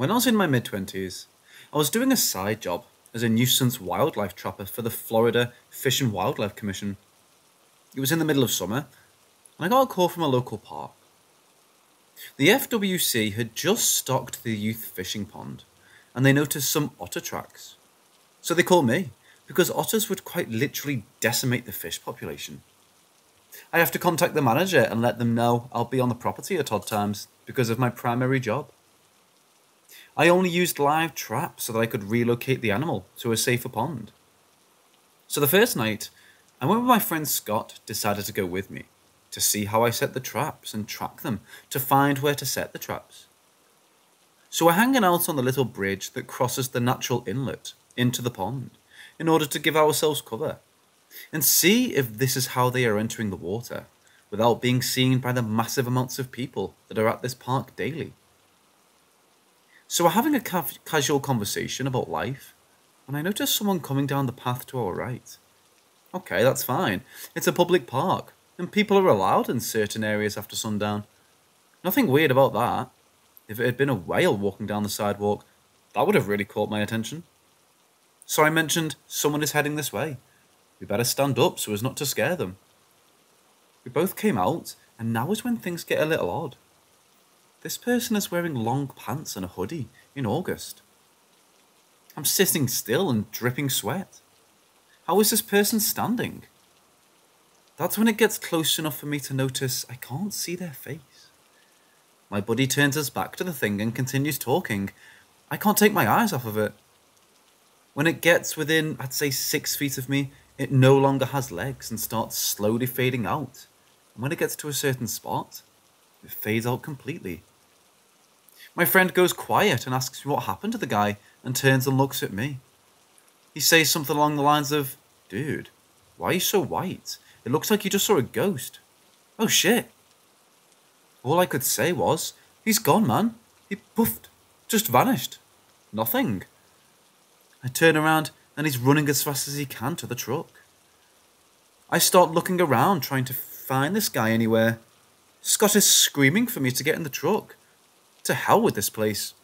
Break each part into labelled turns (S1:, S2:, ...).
S1: When I was in my mid 20s, I was doing a side job as a nuisance wildlife trapper for the Florida Fish and Wildlife Commission. It was in the middle of summer, and I got a call from a local park. The FWC had just stocked the youth fishing pond, and they noticed some otter tracks. So they called me, because otters would quite literally decimate the fish population. I have to contact the manager and let them know I'll be on the property at odd times because of my primary job. I only used live traps so that I could relocate the animal to a safer pond. So the first night, I went with my friend Scott decided to go with me to see how I set the traps and track them to find where to set the traps. So we're hanging out on the little bridge that crosses the natural inlet into the pond in order to give ourselves cover and see if this is how they are entering the water without being seen by the massive amounts of people that are at this park daily. So we're having a ca- casual conversation about life and I notice someone coming down the path to our right. Okay, that's fine. It's a public park, and people are allowed in certain areas after sundown. Nothing weird about that. If it had been a whale walking down the sidewalk, that would have really caught my attention. So I mentioned someone is heading this way. We better stand up so as not to scare them. We both came out, and now is when things get a little odd. This person is wearing long pants and a hoodie in August. I'm sitting still and dripping sweat. How is this person standing? That's when it gets close enough for me to notice I can't see their face. My buddy turns his back to the thing and continues talking. I can't take my eyes off of it. When it gets within, I'd say, six feet of me, it no longer has legs and starts slowly fading out. And when it gets to a certain spot, it fades out completely. My friend goes quiet and asks me what happened to the guy and turns and looks at me. He says something along the lines of, Dude, why are you so white? It looks like you just saw a ghost. Oh shit. All I could say was, He's gone, man. He puffed, just vanished. Nothing. I turn around and he's running as fast as he can to the truck. I start looking around trying to find this guy anywhere. Scott is screaming for me to get in the truck. To hell with this place.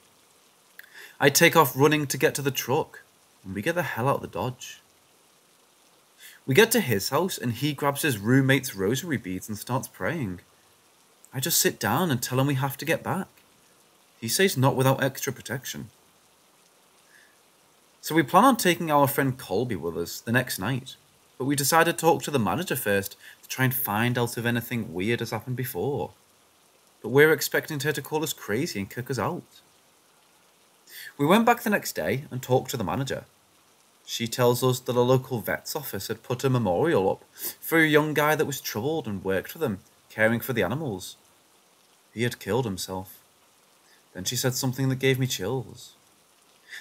S1: I take off running to get to the truck, and we get the hell out of the Dodge. We get to his house, and he grabs his roommate's rosary beads and starts praying. I just sit down and tell him we have to get back. He says not without extra protection. So we plan on taking our friend Colby with us the next night, but we decide to talk to the manager first to try and find out if anything weird has happened before. But we're expecting her to call us crazy and kick us out. We went back the next day and talked to the manager. She tells us that a local vet's office had put a memorial up for a young guy that was troubled and worked for them, caring for the animals. He had killed himself. Then she said something that gave me chills.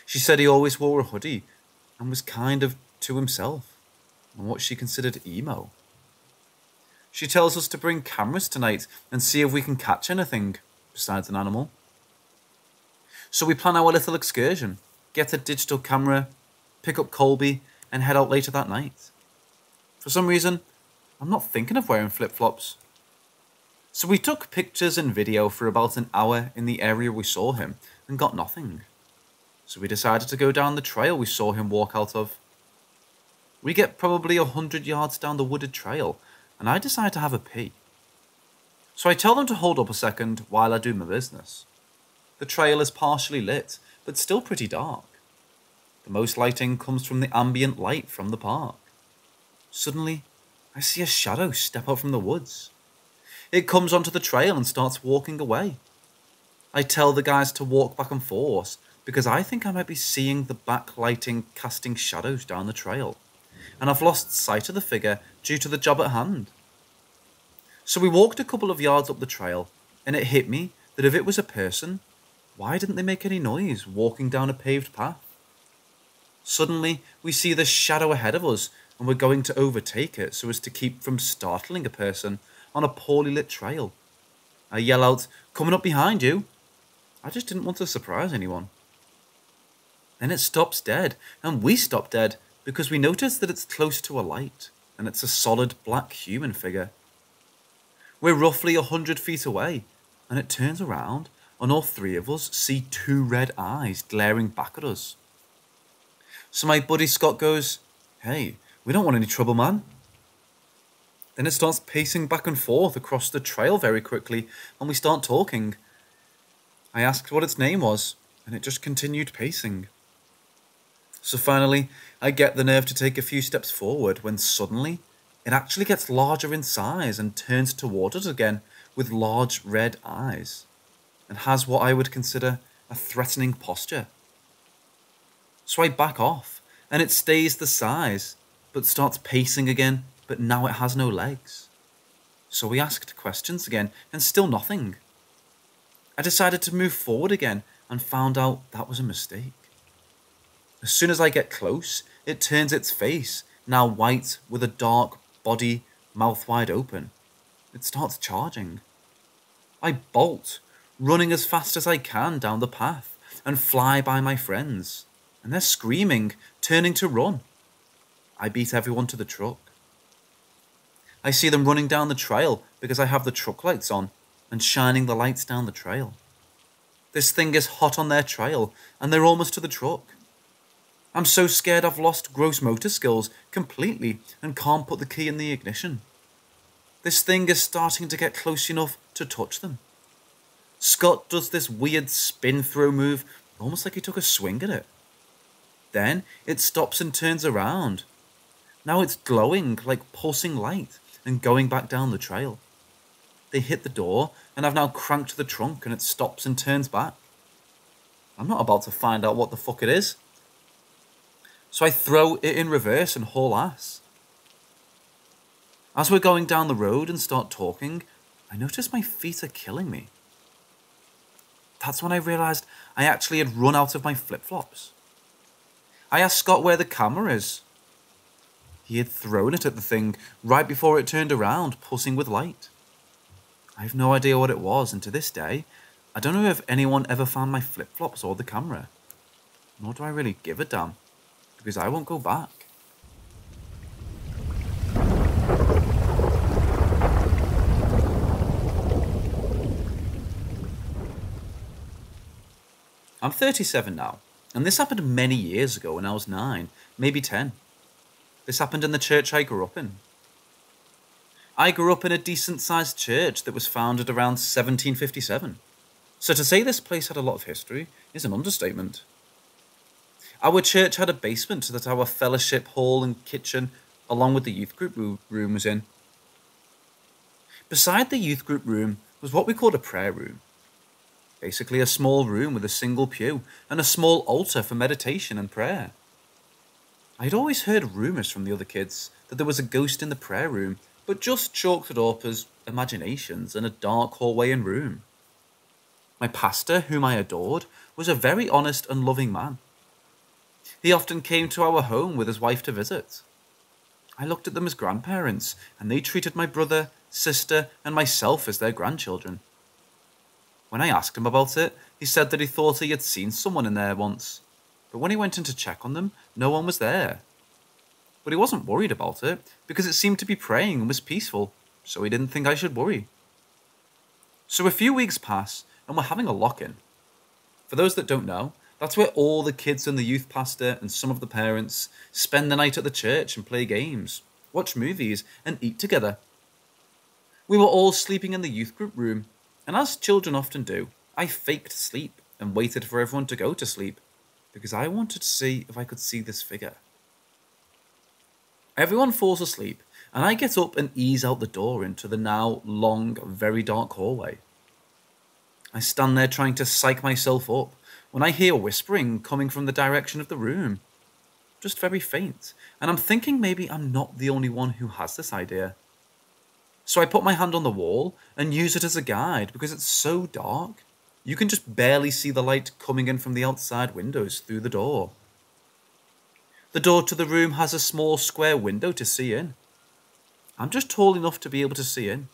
S1: She said he always wore a hoodie and was kind of to himself and what she considered emo. She tells us to bring cameras tonight and see if we can catch anything besides an animal. So we plan our little excursion, get a digital camera, pick up Colby, and head out later that night. For some reason, I'm not thinking of wearing flip flops. So we took pictures and video for about an hour in the area we saw him and got nothing so we decided to go down the trail we saw him walk out of. We get probably a hundred yards down the wooded trail, and I decide to have a pee. So I tell them to hold up a second while I do my business. The trail is partially lit, but still pretty dark. The most lighting comes from the ambient light from the park. Suddenly, I see a shadow step out from the woods. It comes onto the trail and starts walking away. I tell the guys to walk back and forth because I think I might be seeing the backlighting casting shadows down the trail, and I've lost sight of the figure due to the job at hand. So we walked a couple of yards up the trail, and it hit me that if it was a person, why didn't they make any noise walking down a paved path? Suddenly, we see the shadow ahead of us, and we're going to overtake it so as to keep from startling a person on a poorly lit trail. I yell out, Coming up behind you! I just didn't want to surprise anyone. Then it stops dead, and we stop dead because we notice that it's close to a light, and it's a solid black human figure. We're roughly a hundred feet away, and it turns around and all three of us see two red eyes glaring back at us. So my buddy Scott goes, Hey, we don't want any trouble, man. Then it starts pacing back and forth across the trail very quickly, and we start talking. I asked what its name was, and it just continued pacing. So finally, I get the nerve to take a few steps forward when suddenly it actually gets larger in size and turns toward us again with large red eyes and has what I would consider a threatening posture. So I back off and it stays the size but starts pacing again, but now it has no legs. So we asked questions again and still nothing. I decided to move forward again and found out that was a mistake. As soon as I get close, it turns its face, now white with a dark body, mouth wide open. It starts charging. I bolt, running as fast as I can down the path, and fly by my friends. And they're screaming, turning to run. I beat everyone to the truck. I see them running down the trail because I have the truck lights on and shining the lights down the trail. This thing is hot on their trail and they're almost to the truck. I'm so scared I've lost gross motor skills completely and can't put the key in the ignition. This thing is starting to get close enough to touch them. Scott does this weird spin throw move, almost like he took a swing at it. Then it stops and turns around. Now it's glowing like pulsing light and going back down the trail. They hit the door, and I've now cranked the trunk and it stops and turns back. I'm not about to find out what the fuck it is. So I throw it in reverse and haul ass. As we're going down the road and start talking, I notice my feet are killing me. That's when I realised I actually had run out of my flip flops. I asked Scott where the camera is. He had thrown it at the thing right before it turned around, pulsing with light. I have no idea what it was, and to this day, I don't know if anyone ever found my flip flops or the camera. Nor do I really give a damn, because I won't go back. I'm 37 now, and this happened many years ago when I was 9, maybe 10. This happened in the church I grew up in. I grew up in a decent sized church that was founded around 1757. So to say this place had a lot of history is an understatement. Our church had a basement so that our fellowship hall and kitchen, along with the youth group room, was in. Beside the youth group room was what we called a prayer room. Basically, a small room with a single pew and a small altar for meditation and prayer. I had always heard rumours from the other kids that there was a ghost in the prayer room but just chalked it up as imaginations in a dark hallway and room. My pastor, whom I adored, was a very honest and loving man. He often came to our home with his wife to visit. I looked at them as grandparents, and they treated my brother, sister, and myself as their grandchildren. When I asked him about it, he said that he thought he had seen someone in there once, but when he went in to check on them, no one was there but he wasn't worried about it because it seemed to be praying and was peaceful, so he didn't think I should worry. So a few weeks pass and we're having a lock in. For those that don't know, that's where all the kids and the youth pastor and some of the parents spend the night at the church and play games, watch movies, and eat together. We were all sleeping in the youth group room, and as children often do, I faked sleep and waited for everyone to go to sleep because I wanted to see if I could see this figure. Everyone falls asleep, and I get up and ease out the door into the now long, very dark hallway. I stand there trying to psych myself up when I hear whispering coming from the direction of the room. Just very faint, and I'm thinking maybe I'm not the only one who has this idea. So I put my hand on the wall and use it as a guide because it's so dark. You can just barely see the light coming in from the outside windows through the door. The door to the room has a small square window to see in. I'm just tall enough to be able to see in.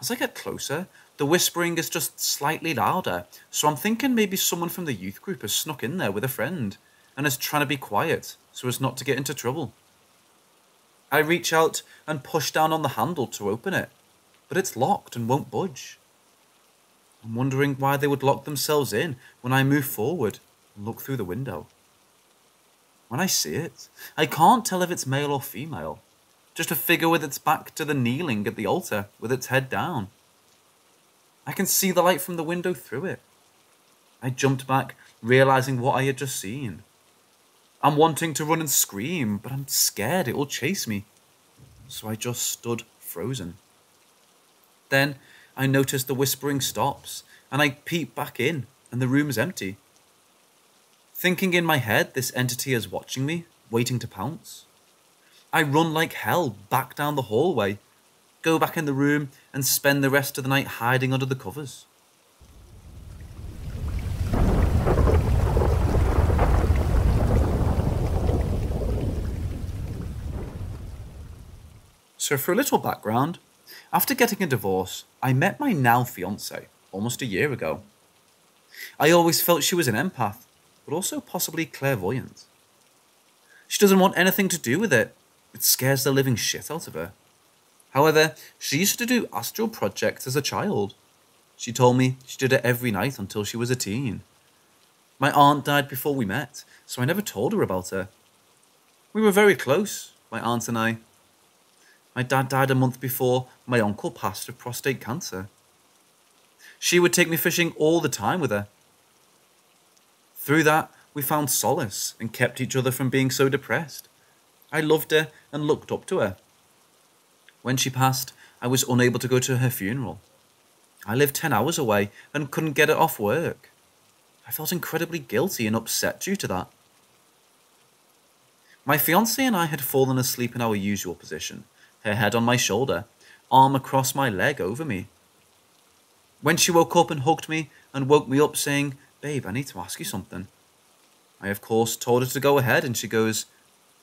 S1: As I get closer, the whispering is just slightly louder, so I'm thinking maybe someone from the youth group has snuck in there with a friend and is trying to be quiet so as not to get into trouble. I reach out and push down on the handle to open it, but it's locked and won't budge. I'm wondering why they would lock themselves in when I move forward and look through the window. When I see it, I can't tell if it's male or female. Just a figure with its back to the kneeling at the altar, with its head down. I can see the light from the window through it. I jumped back, realizing what I had just seen. I'm wanting to run and scream, but I'm scared it will chase me. So I just stood frozen. Then I noticed the whispering stops, and I peep back in, and the room is empty. Thinking in my head this entity is watching me, waiting to pounce. I run like hell back down the hallway, go back in the room, and spend the rest of the night hiding under the covers. So, for a little background, after getting a divorce, I met my now fiance almost a year ago. I always felt she was an empath, but also possibly clairvoyant. She doesn't want anything to do with it. It scares the living shit out of her. However, she used to do astral projects as a child. She told me she did it every night until she was a teen. My aunt died before we met, so I never told her about her. We were very close, my aunt and I. My dad died a month before my uncle passed of prostate cancer. She would take me fishing all the time with her. Through that, we found solace and kept each other from being so depressed. I loved her and looked up to her. When she passed, I was unable to go to her funeral. I lived 10 hours away and couldn't get it off work. I felt incredibly guilty and upset due to that. My fiance and I had fallen asleep in our usual position, her head on my shoulder, arm across my leg over me. When she woke up and hugged me and woke me up saying, Babe, I need to ask you something. I, of course, told her to go ahead, and she goes,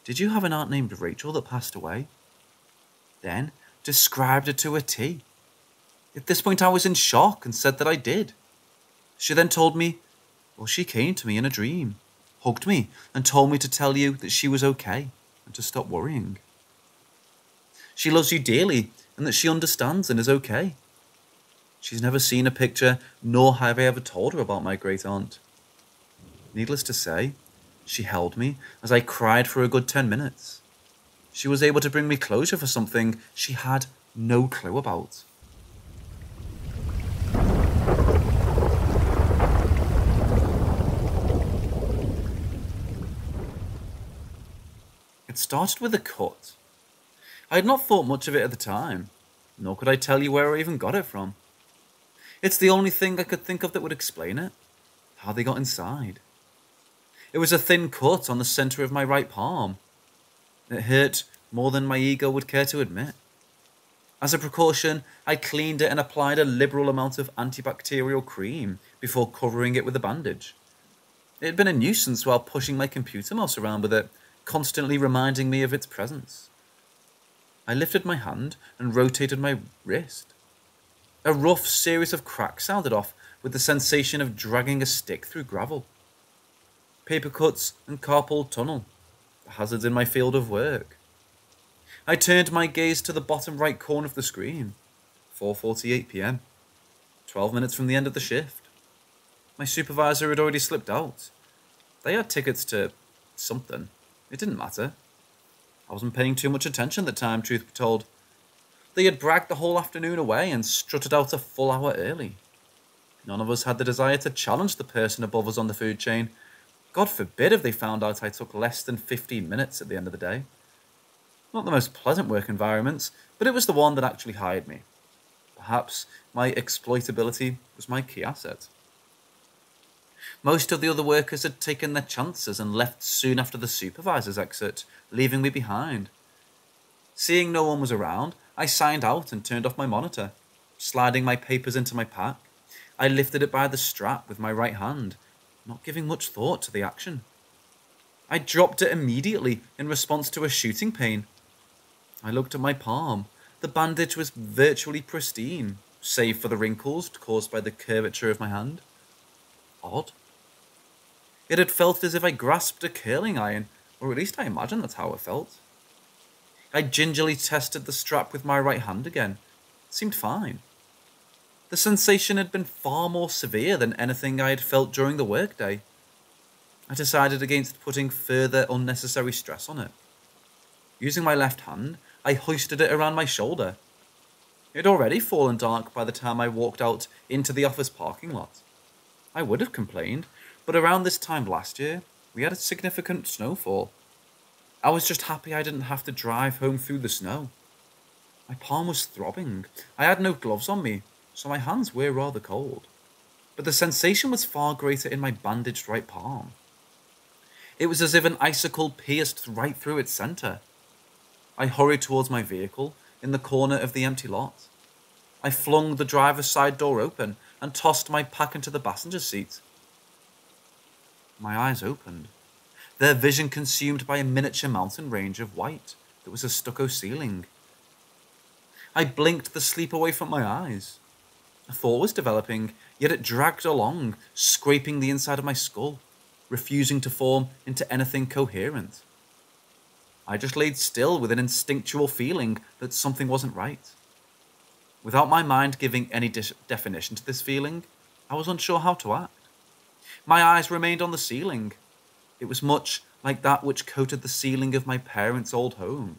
S1: Did you have an aunt named Rachel that passed away? Then described her to a T. At this point, I was in shock and said that I did. She then told me, Well, she came to me in a dream, hugged me, and told me to tell you that she was okay and to stop worrying. She loves you dearly and that she understands and is okay. She's never seen a picture, nor have I ever told her about my great aunt. Needless to say, she held me as I cried for a good ten minutes. She was able to bring me closure for something she had no clue about. It started with a cut. I had not thought much of it at the time, nor could I tell you where I even got it from. It's the only thing I could think of that would explain it. How they got inside. It was a thin cut on the centre of my right palm. It hurt more than my ego would care to admit. As a precaution, I cleaned it and applied a liberal amount of antibacterial cream before covering it with a bandage. It had been a nuisance while pushing my computer mouse around with it, constantly reminding me of its presence. I lifted my hand and rotated my wrist. A rough series of cracks sounded off with the sensation of dragging a stick through gravel. Paper cuts and carpal tunnel, hazards in my field of work. I turned my gaze to the bottom right corner of the screen. 4:48 p.m. 12 minutes from the end of the shift. My supervisor had already slipped out. They had tickets to something. It didn't matter. I wasn't paying too much attention at the time, truth be told. They had bragged the whole afternoon away and strutted out a full hour early. None of us had the desire to challenge the person above us on the food chain. God forbid if they found out I took less than 15 minutes at the end of the day. Not the most pleasant work environment, but it was the one that actually hired me. Perhaps my exploitability was my key asset. Most of the other workers had taken their chances and left soon after the supervisor's exit, leaving me behind. Seeing no one was around, I signed out and turned off my monitor. Sliding my papers into my pack, I lifted it by the strap with my right hand, not giving much thought to the action. I dropped it immediately in response to a shooting pain. I looked at my palm. The bandage was virtually pristine, save for the wrinkles caused by the curvature of my hand. Odd. It had felt as if I grasped a curling iron, or at least I imagine that's how it felt. I gingerly tested the strap with my right hand again. It seemed fine. The sensation had been far more severe than anything I had felt during the workday. I decided against putting further unnecessary stress on it. Using my left hand, I hoisted it around my shoulder. It had already fallen dark by the time I walked out into the office parking lot. I would have complained, but around this time last year, we had a significant snowfall. I was just happy I didn't have to drive home through the snow. My palm was throbbing. I had no gloves on me, so my hands were rather cold. But the sensation was far greater in my bandaged right palm. It was as if an icicle pierced right through its centre. I hurried towards my vehicle in the corner of the empty lot. I flung the driver's side door open and tossed my pack into the passenger seat. My eyes opened, their vision consumed by a miniature mountain range of white that was a stucco ceiling. I blinked the sleep away from my eyes. A thought was developing, yet it dragged along, scraping the inside of my skull, refusing to form into anything coherent. I just laid still with an instinctual feeling that something wasn't right. Without my mind giving any de- definition to this feeling, I was unsure how to act. My eyes remained on the ceiling. It was much like that which coated the ceiling of my parents' old home.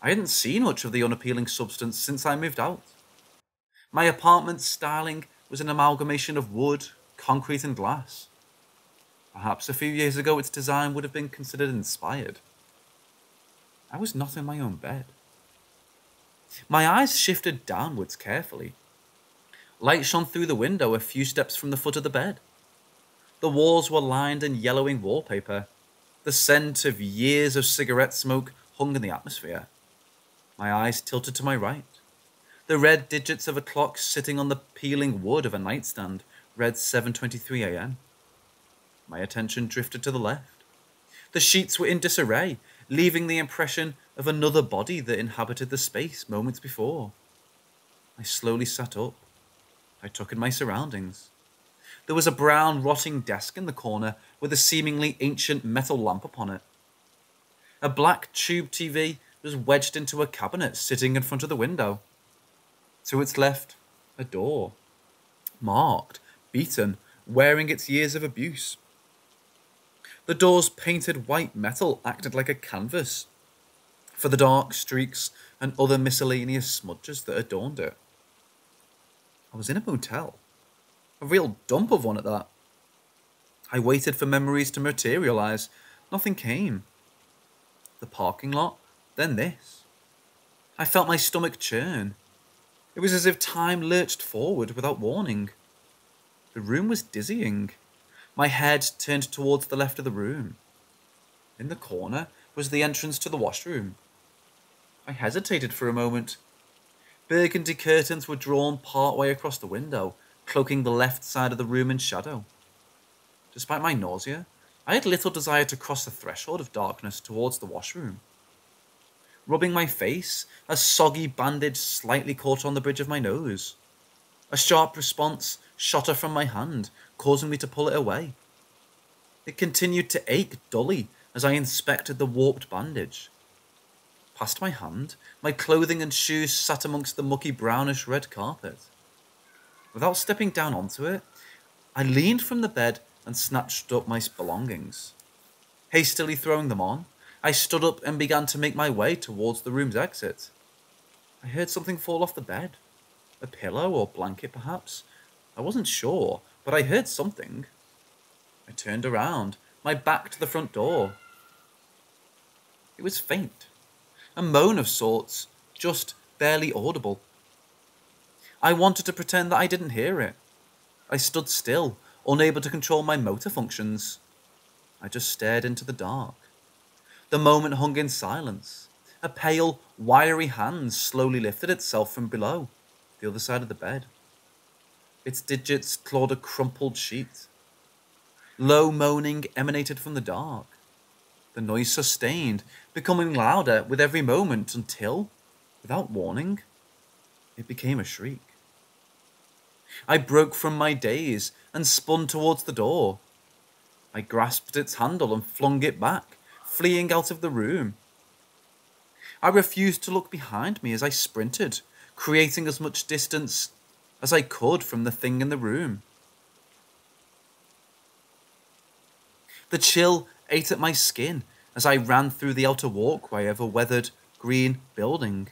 S1: I hadn't seen much of the unappealing substance since I moved out. My apartment's styling was an amalgamation of wood, concrete, and glass. Perhaps a few years ago its design would have been considered inspired. I was not in my own bed. My eyes shifted downwards carefully. Light shone through the window a few steps from the foot of the bed. The walls were lined in yellowing wallpaper. The scent of years of cigarette smoke hung in the atmosphere. My eyes tilted to my right. The red digits of a clock sitting on the peeling wood of a nightstand read 7:23 a.m. My attention drifted to the left. The sheets were in disarray, leaving the impression of another body that inhabited the space moments before. I slowly sat up. I took in my surroundings. There was a brown, rotting desk in the corner with a seemingly ancient metal lamp upon it. A black tube TV was wedged into a cabinet sitting in front of the window. To its left, a door. Marked, beaten, wearing its years of abuse. The door's painted white metal acted like a canvas for the dark streaks and other miscellaneous smudges that adorned it. I was in a motel. A real dump of one at that. I waited for memories to materialize. Nothing came. The parking lot, then this. I felt my stomach churn. It was as if time lurched forward without warning. The room was dizzying. My head turned towards the left of the room. In the corner was the entrance to the washroom. I hesitated for a moment. Burgundy curtains were drawn part way across the window, cloaking the left side of the room in shadow. Despite my nausea, I had little desire to cross the threshold of darkness towards the washroom. Rubbing my face, a soggy bandage slightly caught on the bridge of my nose. A sharp response shot her from my hand, causing me to pull it away. It continued to ache dully as I inspected the warped bandage. Past my hand, my clothing and shoes sat amongst the mucky brownish red carpet. Without stepping down onto it, I leaned from the bed and snatched up my belongings. Hastily throwing them on, I stood up and began to make my way towards the room's exit. I heard something fall off the bed. A pillow or blanket, perhaps. I wasn't sure, but I heard something. I turned around, my back to the front door. It was faint, a moan of sorts, just barely audible. I wanted to pretend that I didn't hear it. I stood still, unable to control my motor functions. I just stared into the dark. The moment hung in silence. A pale, wiry hand slowly lifted itself from below, the other side of the bed. Its digits clawed a crumpled sheet. Low moaning emanated from the dark. The noise sustained, becoming louder with every moment until, without warning, it became a shriek. I broke from my daze and spun towards the door. I grasped its handle and flung it back, fleeing out of the room. I refused to look behind me as I sprinted, creating as much distance as I could from the thing in the room. The chill ate at my skin as I ran through the outer walkway of a weathered green building.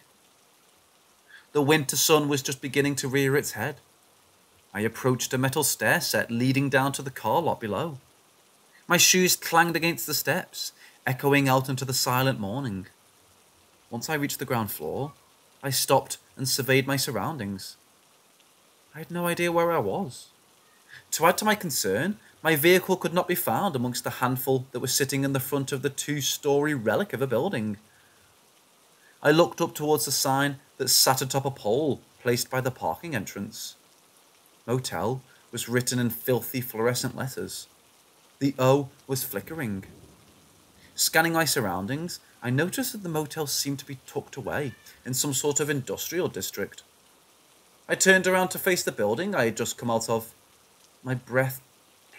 S1: The winter sun was just beginning to rear its head. I approached a metal stair set leading down to the car lot below. My shoes clanged against the steps, echoing out into the silent morning. Once I reached the ground floor, I stopped and surveyed my surroundings. I had no idea where I was. To add to my concern, my vehicle could not be found amongst the handful that were sitting in the front of the two story relic of a building. I looked up towards the sign that sat atop a pole placed by the parking entrance. Motel was written in filthy fluorescent letters. The O was flickering. Scanning my surroundings, I noticed that the motel seemed to be tucked away in some sort of industrial district. I turned around to face the building I had just come out of. My breath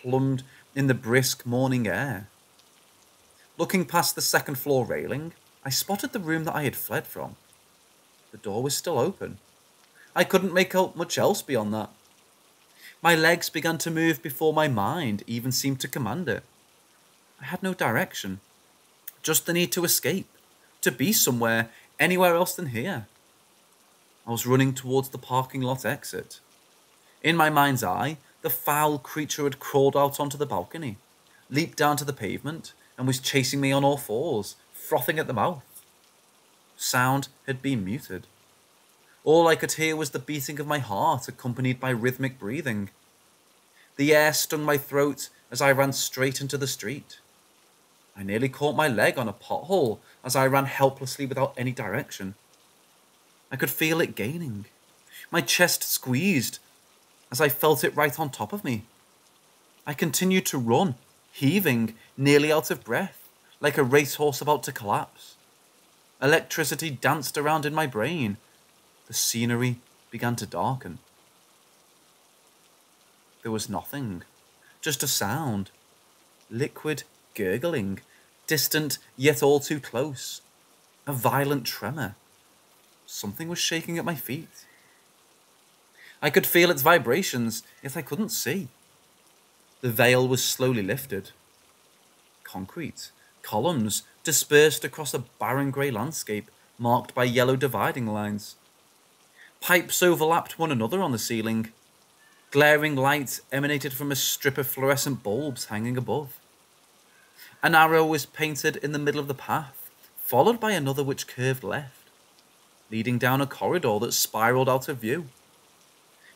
S1: plumbed in the brisk morning air. Looking past the second floor railing, I spotted the room that I had fled from. The door was still open. I couldn't make out much else beyond that. My legs began to move before my mind even seemed to command it. I had no direction, just the need to escape, to be somewhere, anywhere else than here. I was running towards the parking lot exit. In my mind's eye, the foul creature had crawled out onto the balcony, leaped down to the pavement, and was chasing me on all fours, frothing at the mouth. Sound had been muted. All I could hear was the beating of my heart, accompanied by rhythmic breathing. The air stung my throat as I ran straight into the street. I nearly caught my leg on a pothole as I ran helplessly without any direction. I could feel it gaining. My chest squeezed as I felt it right on top of me. I continued to run, heaving, nearly out of breath, like a racehorse about to collapse. Electricity danced around in my brain. The scenery began to darken. There was nothing, just a sound. Liquid gurgling, distant yet all too close. A violent tremor. Something was shaking at my feet. I could feel its vibrations, yet I couldn't see. The veil was slowly lifted. Concrete, columns dispersed across a barren grey landscape marked by yellow dividing lines. Pipes overlapped one another on the ceiling. Glaring light emanated from a strip of fluorescent bulbs hanging above. An arrow was painted in the middle of the path, followed by another which curved left, leading down a corridor that spiraled out of view.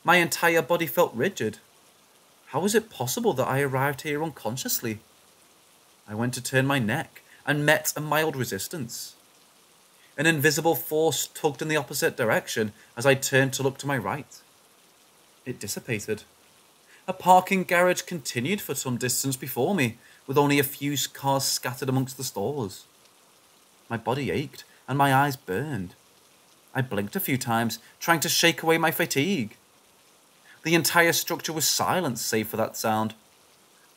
S1: My entire body felt rigid. How was it possible that I arrived here unconsciously? I went to turn my neck and met a mild resistance. An invisible force tugged in the opposite direction as I turned to look to my right. It dissipated. A parking garage continued for some distance before me, with only a few cars scattered amongst the stalls. My body ached and my eyes burned. I blinked a few times, trying to shake away my fatigue. The entire structure was silent save for that sound,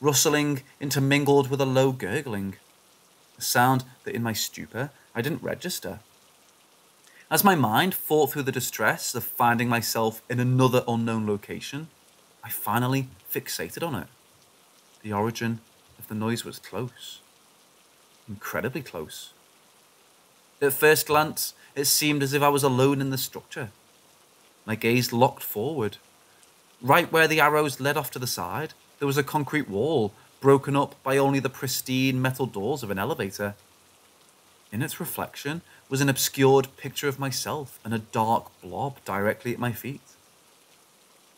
S1: rustling intermingled with a low gurgling, a sound that in my stupor I didn't register. As my mind fought through the distress of finding myself in another unknown location, I finally fixated on it. The origin of the noise was close. Incredibly close. At first glance, it seemed as if I was alone in the structure. My gaze locked forward, Right where the arrows led off to the side, there was a concrete wall, broken up by only the pristine metal doors of an elevator. In its reflection was an obscured picture of myself and a dark blob directly at my feet.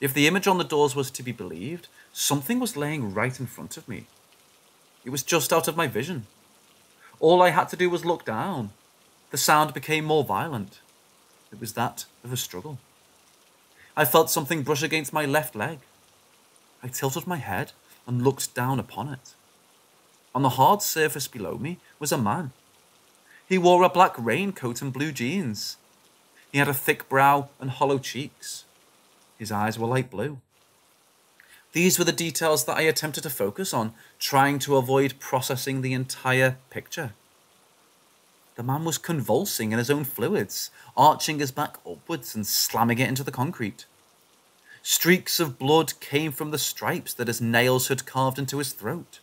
S1: If the image on the doors was to be believed, something was laying right in front of me. It was just out of my vision. All I had to do was look down. The sound became more violent. It was that of a struggle. I felt something brush against my left leg. I tilted my head and looked down upon it. On the hard surface below me was a man. He wore a black raincoat and blue jeans. He had a thick brow and hollow cheeks. His eyes were light blue. These were the details that I attempted to focus on, trying to avoid processing the entire picture. The man was convulsing in his own fluids, arching his back upwards and slamming it into the concrete. Streaks of blood came from the stripes that his nails had carved into his throat.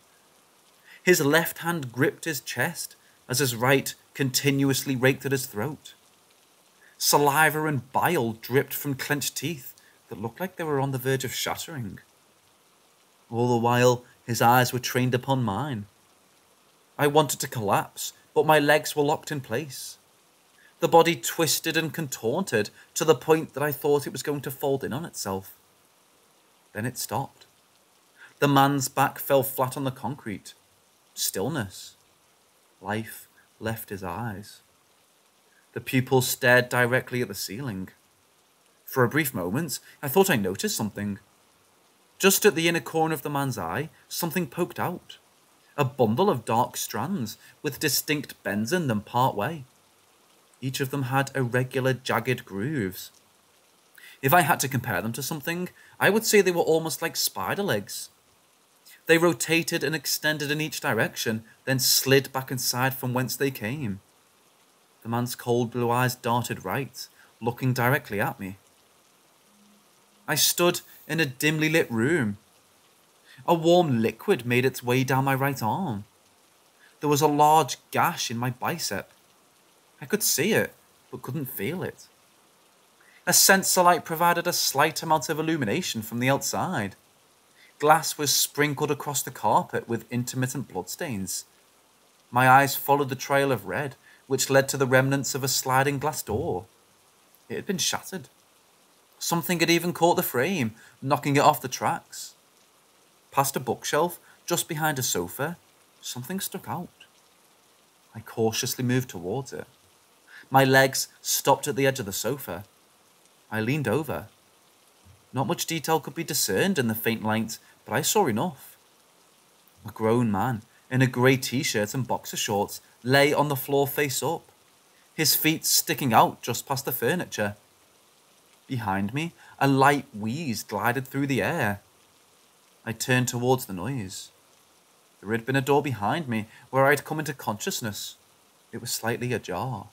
S1: His left hand gripped his chest as his right continuously raked at his throat. Saliva and bile dripped from clenched teeth that looked like they were on the verge of shattering. All the while, his eyes were trained upon mine. I wanted to collapse, but my legs were locked in place. The body twisted and contorted to the point that I thought it was going to fold in on itself. Then it stopped. The man's back fell flat on the concrete. Stillness. Life left his eyes. The pupils stared directly at the ceiling. For a brief moment, I thought I noticed something. Just at the inner corner of the man's eye, something poked out. A bundle of dark strands with distinct bends in them part way. Each of them had irregular, jagged grooves. If I had to compare them to something, I would say they were almost like spider legs. They rotated and extended in each direction, then slid back inside from whence they came. The man's cold blue eyes darted right, looking directly at me. I stood in a dimly lit room. A warm liquid made its way down my right arm. There was a large gash in my bicep. I could see it, but couldn't feel it. A sensor light provided a slight amount of illumination from the outside. Glass was sprinkled across the carpet with intermittent bloodstains. My eyes followed the trail of red, which led to the remnants of a sliding glass door. It had been shattered. Something had even caught the frame, knocking it off the tracks. Past a bookshelf, just behind a sofa, something stuck out. I cautiously moved towards it. My legs stopped at the edge of the sofa. I leaned over. Not much detail could be discerned in the faint light, but I saw enough. A grown man, in a grey t shirt and boxer shorts, lay on the floor face up, his feet sticking out just past the furniture. Behind me, a light wheeze glided through the air. I turned towards the noise. There had been a door behind me where I had come into consciousness. It was slightly ajar.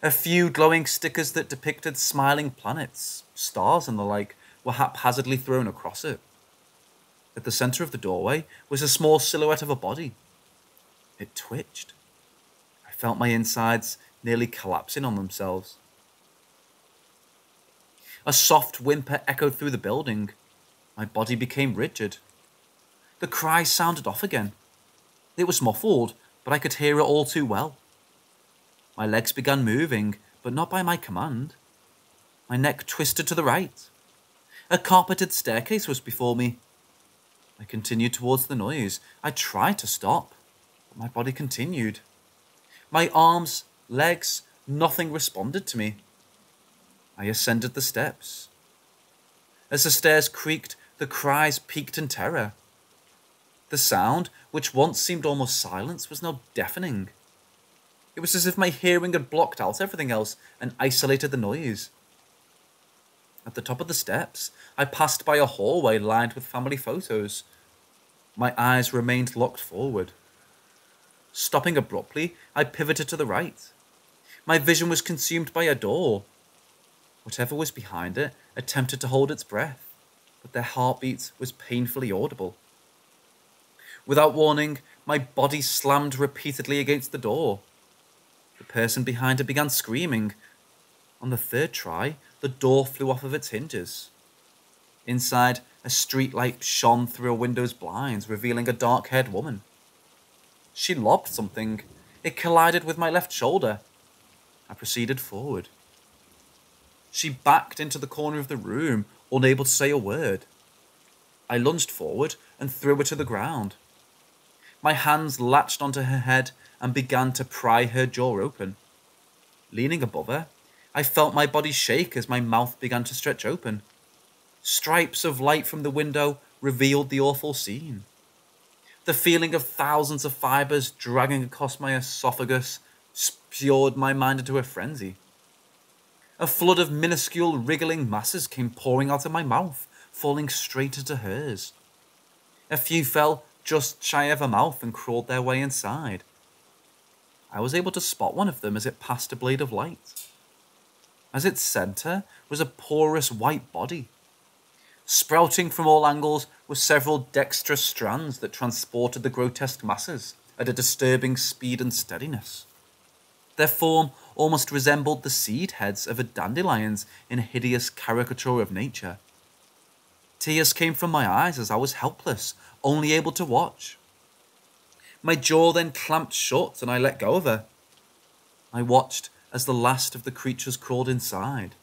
S1: A few glowing stickers that depicted smiling planets, stars, and the like were haphazardly thrown across it. At the centre of the doorway was a small silhouette of a body. It twitched. I felt my insides nearly collapsing on themselves. A soft whimper echoed through the building. My body became rigid. The cry sounded off again. It was muffled, but I could hear it all too well. My legs began moving, but not by my command. My neck twisted to the right. A carpeted staircase was before me. I continued towards the noise. I tried to stop, but my body continued. My arms, legs, nothing responded to me. I ascended the steps. As the stairs creaked, the cries peaked in terror. The sound, which once seemed almost silence, was now deafening. It was as if my hearing had blocked out everything else and isolated the noise. At the top of the steps, I passed by a hallway lined with family photos. My eyes remained locked forward. Stopping abruptly, I pivoted to the right. My vision was consumed by a door. Whatever was behind it attempted to hold its breath, but their heartbeat was painfully audible. Without warning, my body slammed repeatedly against the door. The person behind it began screaming. On the third try, the door flew off of its hinges. Inside, a street light shone through a window's blinds, revealing a dark haired woman. She lobbed something. It collided with my left shoulder. I proceeded forward. She backed into the corner of the room, unable to say a word. I lunged forward and threw her to the ground. My hands latched onto her head and began to pry her jaw open. Leaning above her, I felt my body shake as my mouth began to stretch open. Stripes of light from the window revealed the awful scene. The feeling of thousands of fibres dragging across my esophagus spewed my mind into a frenzy. A flood of minuscule wriggling masses came pouring out of my mouth, falling straight into hers. A few fell just shy of her mouth and crawled their way inside. I was able to spot one of them as it passed a blade of light. As its centre was a porous white body. Sprouting from all angles were several dexterous strands that transported the grotesque masses at a disturbing speed and steadiness. Their form almost resembled the seed heads of a dandelions in a hideous caricature of nature. Tears came from my eyes as I was helpless, only able to watch. My jaw then clamped shut and I let go of her. I watched as the last of the creatures crawled inside.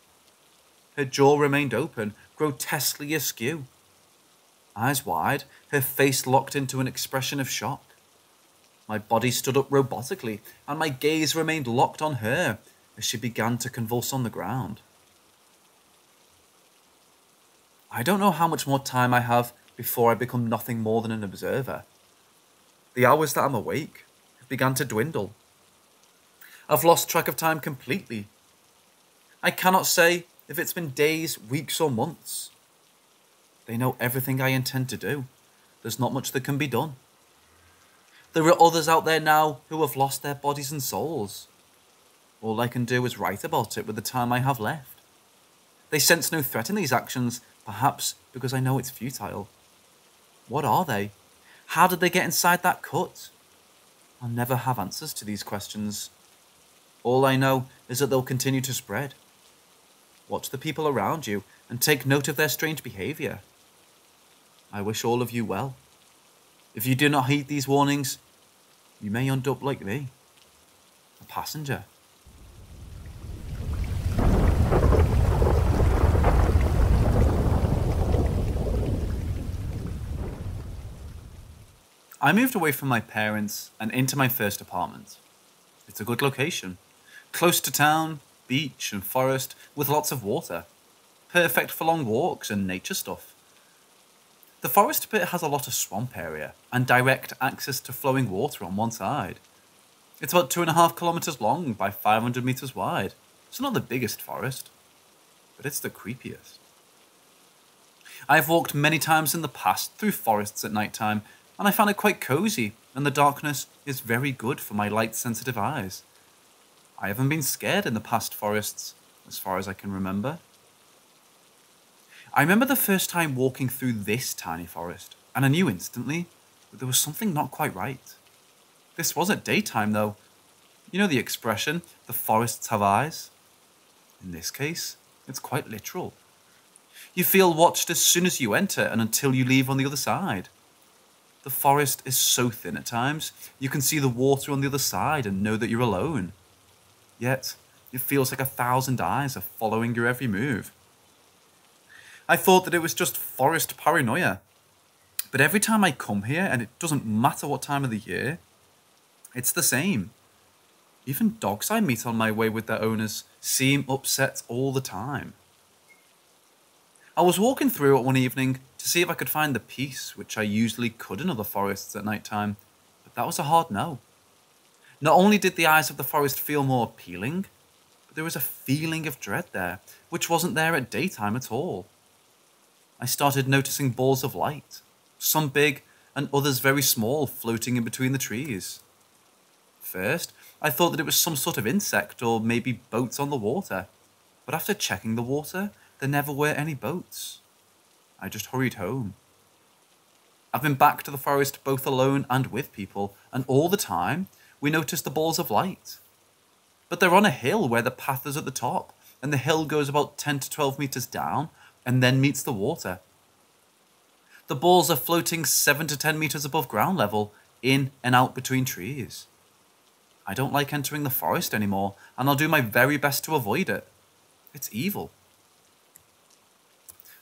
S1: Her jaw remained open, grotesquely askew. Eyes wide, her face locked into an expression of shock. My body stood up robotically, and my gaze remained locked on her as she began to convulse on the ground. I don't know how much more time I have before I become nothing more than an observer. The hours that I'm awake have begun to dwindle. I've lost track of time completely. I cannot say if it's been days, weeks, or months. They know everything I intend to do. There's not much that can be done. There are others out there now who have lost their bodies and souls. All I can do is write about it with the time I have left. They sense no threat in these actions, perhaps because I know it's futile. What are they? How did they get inside that cut? I'll never have answers to these questions. All I know is that they'll continue to spread. Watch the people around you and take note of their strange behaviour. I wish all of you well. If you do not heed these warnings, you may end up like me, a passenger. I moved away from my parents and into my first apartment. It's a good location. Close to town, beach and forest with lots of water. Perfect for long walks and nature stuff. The forest bit has a lot of swamp area and direct access to flowing water on one side. It's about two and a half kilometres long by 500 metres wide. It's not the biggest forest, but it's the creepiest. I have walked many times in the past through forests at night time, and I found it quite cosy, and the darkness is very good for my light sensitive eyes. I haven't been scared in the past forests, as far as I can remember. I remember the first time walking through this tiny forest, and I knew instantly that there was something not quite right. This was at daytime, though. You know the expression, the forests have eyes? In this case, it's quite literal. You feel watched as soon as you enter and until you leave on the other side. The forest is so thin at times, you can see the water on the other side and know that you're alone. Yet, it feels like a thousand eyes are following your every move. I thought that it was just forest paranoia. But every time I come here, and it doesn't matter what time of the year, it's the same. Even dogs I meet on my way with their owners seem upset all the time. I was walking through it one evening to see if I could find the peace which I usually could in other forests at night time, but that was a hard no. Not only did the eyes of the forest feel more appealing, but there was a feeling of dread there, which wasn't there at daytime at all. I started noticing balls of light, some big and others very small, floating in between the trees. First, I thought that it was some sort of insect or maybe boats on the water, but after checking the water, there never were any boats. I just hurried home. I've been back to the forest both alone and with people, and all the time we noticed the balls of light. But they're on a hill where the path is at the top, and the hill goes about 10 to 12 metres down, and then meets the water. The balls are floating 7 to 10 metres above ground level, in and out between trees. I don't like entering the forest anymore, and I'll do my very best to avoid it. It's evil.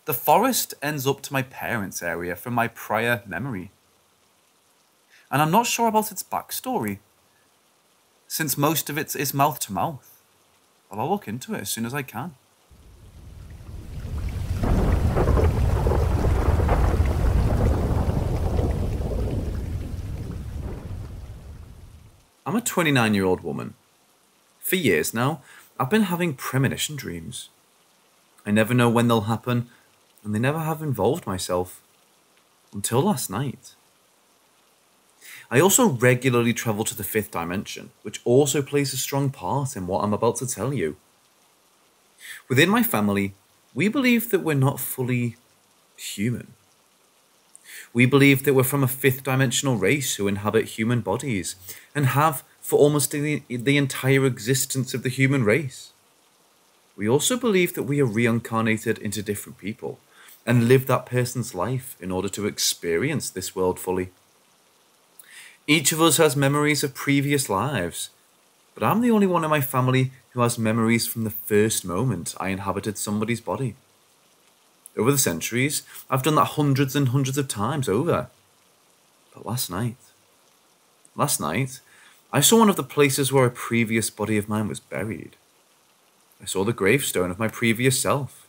S1: The forest ends up to my parents' area from my prior memory. And I'm not sure about its backstory, since most of it is mouth to mouth. But I'll look into it as soon as I can. I'm a 29 year old woman. For years now, I've been having premonition dreams. I never know when they'll happen, and they never have involved myself. Until last night. I also regularly travel to the fifth dimension, which also plays a strong part in what I'm about to tell you. Within my family, we believe that we're not fully human. We believe that we're from a fifth dimensional race who inhabit human bodies and have for almost the, the entire existence of the human race. We also believe that we are reincarnated into different people and live that person's life in order to experience this world fully. Each of us has memories of previous lives, but I'm the only one in my family who has memories from the first moment I inhabited somebody's body. Over the centuries, I've done that hundreds and hundreds of times over. But last night, last night, I saw one of the places where a previous body of mine was buried. I saw the gravestone of my previous self.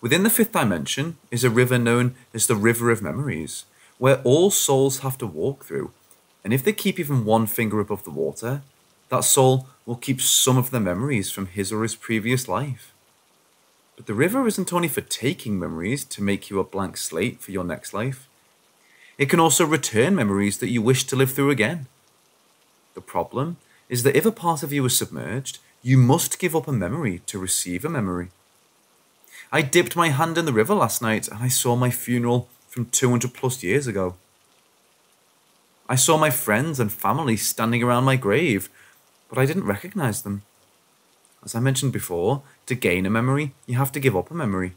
S1: Within the fifth dimension is a river known as the River of Memories, where all souls have to walk through, and if they keep even one finger above the water, that soul will keep some of the memories from his or his previous life. But the river isn't only for taking memories to make you a blank slate for your next life. It can also return memories that you wish to live through again. The problem is that if a part of you is submerged, you must give up a memory to receive a memory. I dipped my hand in the river last night and I saw my funeral from 200 plus years ago. I saw my friends and family standing around my grave, but I didn't recognize them. As I mentioned before, to gain a memory, you have to give up a memory.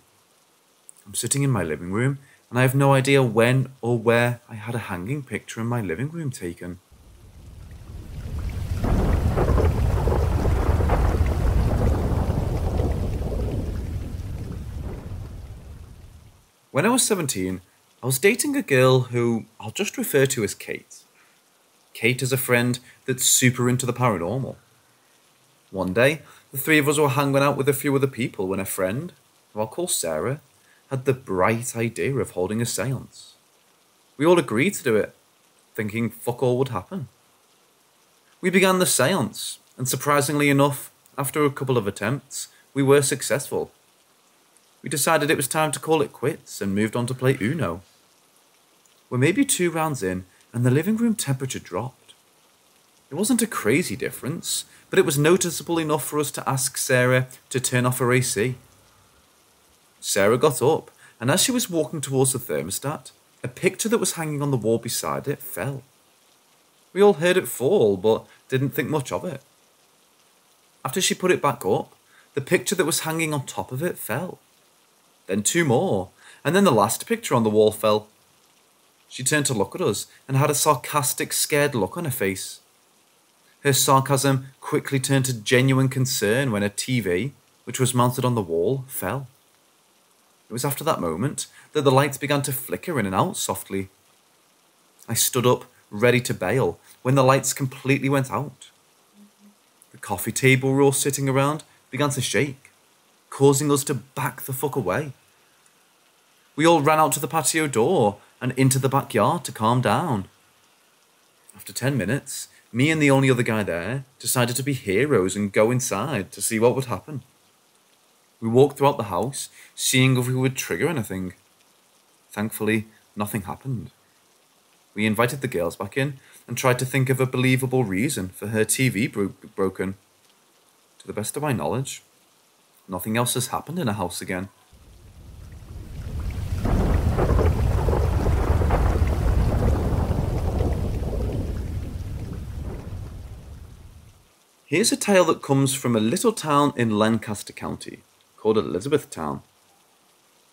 S1: I'm sitting in my living room and I have no idea when or where I had a hanging picture in my living room taken. When I was 17, I was dating a girl who I'll just refer to as Kate. Kate is a friend that's super into the paranormal. One day, the three of us were hanging out with a few other people when a friend, who I'll call Sarah, had the bright idea of holding a seance. We all agreed to do it, thinking fuck all would happen. We began the seance, and surprisingly enough, after a couple of attempts, we were successful we decided it was time to call it quits and moved on to play Uno. We're maybe two rounds in, and the living room temperature dropped. It wasn't a crazy difference, but it was noticeable enough for us to ask Sarah to turn off her AC. Sarah got up, and as she was walking towards the thermostat, a picture that was hanging on the wall beside it fell. We all heard it fall, but didn't think much of it. After she put it back up, the picture that was hanging on top of it fell then two more, and then the last picture on the wall fell. She turned to look at us and had a sarcastic, scared look on her face. Her sarcasm quickly turned to genuine concern when a TV, which was mounted on the wall, fell. It was after that moment that the lights began to flicker in and out softly. I stood up, ready to bail, when the lights completely went out. The coffee table we were all sitting around began to shake causing us to back the fuck away. We all ran out to the patio door and into the backyard to calm down. After 10 minutes, me and the only other guy there decided to be heroes and go inside to see what would happen. We walked throughout the house, seeing if we would trigger anything. Thankfully, nothing happened. We invited the girls back in and tried to think of a believable reason for her TV bro broken. To the best of my knowledge, Nothing else has happened in a house again. Here's a tale that comes from a little town in Lancaster County called Elizabethtown.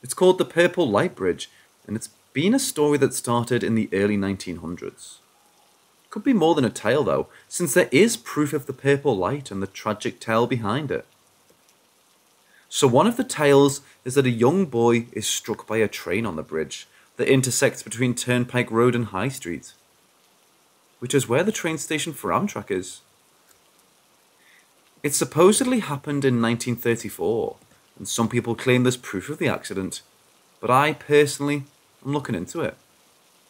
S1: It's called the Purple Light Bridge, and it's been a story that started in the early 1900s. Could be more than a tale though, since there is proof of the purple light and the tragic tale behind it. So one of the tales is that a young boy is struck by a train on the bridge that intersects between Turnpike Road and High Street, which is where the train station for Amtrak is. It supposedly happened in 1934, and some people claim there's proof of the accident, but I personally am looking into it.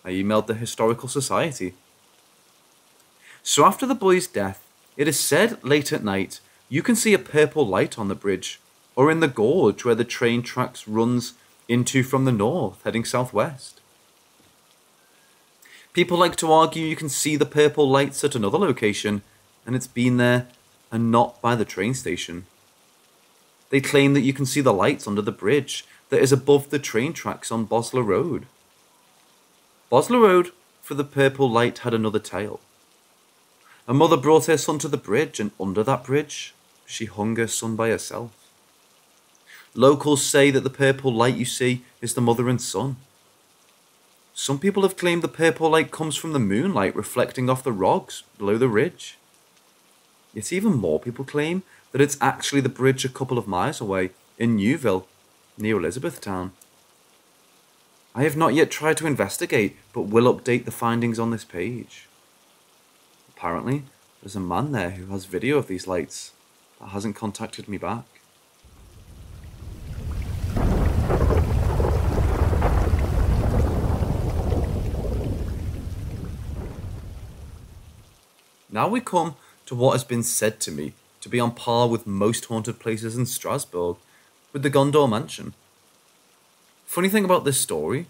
S1: I emailed the Historical Society. So after the boy's death, it is said late at night you can see a purple light on the bridge or in the gorge where the train tracks runs into from the north, heading southwest. People like to argue you can see the purple lights at another location, and it's been there and not by the train station. They claim that you can see the lights under the bridge that is above the train tracks on Bosler Road. Bosler Road for the purple light had another tale. A mother brought her son to the bridge, and under that bridge she hung her son by herself. Locals say that the purple light you see is the mother and son. Some people have claimed the purple light comes from the moonlight reflecting off the rocks below the ridge. Yet even more people claim that it's actually the bridge a couple of miles away in Newville, near Elizabethtown. I have not yet tried to investigate, but will update the findings on this page. Apparently, there's a man there who has video of these lights, but hasn't contacted me back. Now we come to what has been said to me to be on par with most haunted places in Strasburg, with the Gondor Mansion. Funny thing about this story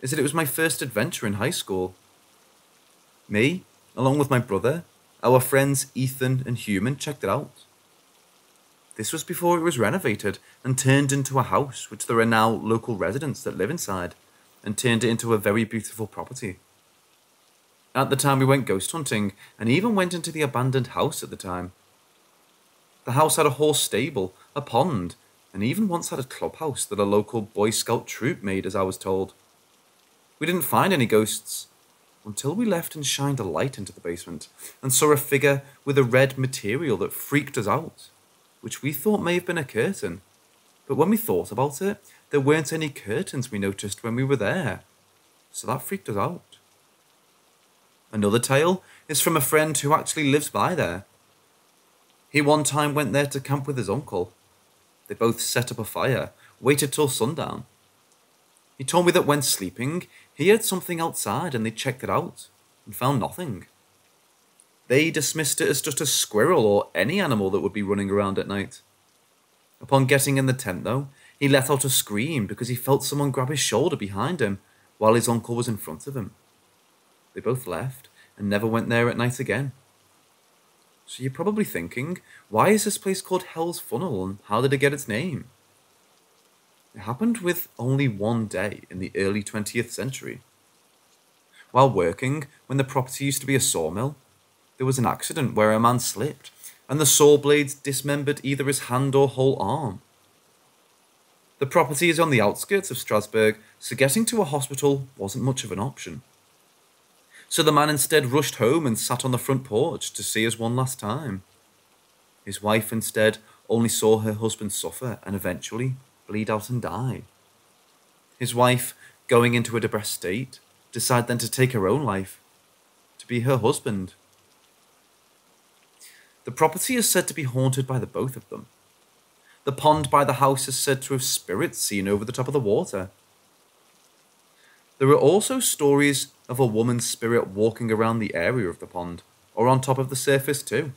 S1: is that it was my first adventure in high school. Me, along with my brother, our friends Ethan and Human checked it out. This was before it was renovated and turned into a house, which there are now local residents that live inside, and turned it into a very beautiful property. At the time, we went ghost hunting and even went into the abandoned house at the time. The house had a horse stable, a pond, and even once had a clubhouse that a local Boy Scout troop made, as I was told. We didn't find any ghosts until we left and shined a light into the basement and saw a figure with a red material that freaked us out, which we thought may have been a curtain. But when we thought about it, there weren't any curtains we noticed when we were there, so that freaked us out. Another tale is from a friend who actually lives by there. He one time went there to camp with his uncle. They both set up a fire, waited till sundown. He told me that when sleeping, he heard something outside and they checked it out and found nothing. They dismissed it as just a squirrel or any animal that would be running around at night. Upon getting in the tent, though, he let out a scream because he felt someone grab his shoulder behind him while his uncle was in front of him. They both left and never went there at night again. So you're probably thinking, why is this place called Hell's Funnel and how did it get its name? It happened with only one day in the early 20th century. While working, when the property used to be a sawmill, there was an accident where a man slipped and the saw blades dismembered either his hand or whole arm. The property is on the outskirts of Strasburg, so getting to a hospital wasn't much of an option. So the man instead rushed home and sat on the front porch to see us one last time. His wife instead only saw her husband suffer and eventually bleed out and die. His wife, going into a depressed state, decided then to take her own life, to be her husband. The property is said to be haunted by the both of them. The pond by the house is said to have spirits seen over the top of the water. There are also stories of a woman's spirit walking around the area of the pond, or on top of the surface too.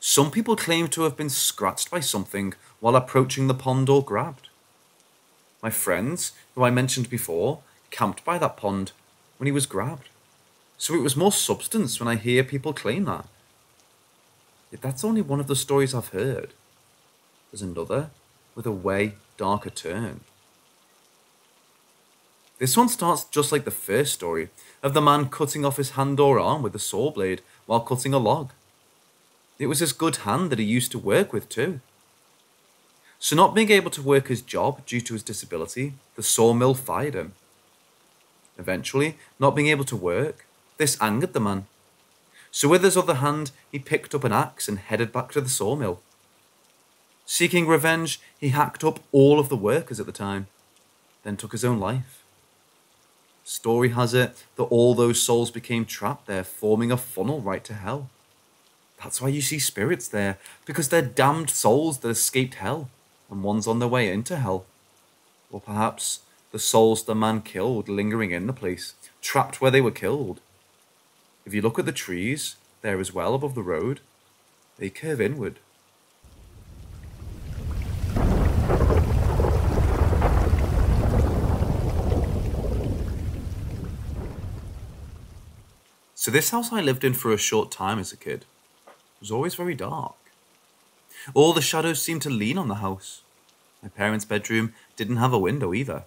S1: Some people claim to have been scratched by something while approaching the pond or grabbed. My friends, who I mentioned before, camped by that pond when he was grabbed. So it was more substance when I hear people claim that. Yet that's only one of the stories I've heard. There's another with a way darker turn. This one starts just like the first story of the man cutting off his hand or arm with a saw blade while cutting a log. It was his good hand that he used to work with too. So, not being able to work his job due to his disability, the sawmill fired him. Eventually, not being able to work, this angered the man. So, with his other hand, he picked up an axe and headed back to the sawmill. Seeking revenge, he hacked up all of the workers at the time, then took his own life. Story has it that all those souls became trapped there, forming a funnel right to hell. That's why you see spirits there, because they're damned souls that escaped hell, and one's on their way into hell. Or perhaps the souls the man killed lingering in the place, trapped where they were killed. If you look at the trees, there as well above the road, they curve inward. So this house I lived in for a short time as a kid was always very dark. All the shadows seemed to lean on the house. My parents' bedroom didn't have a window either.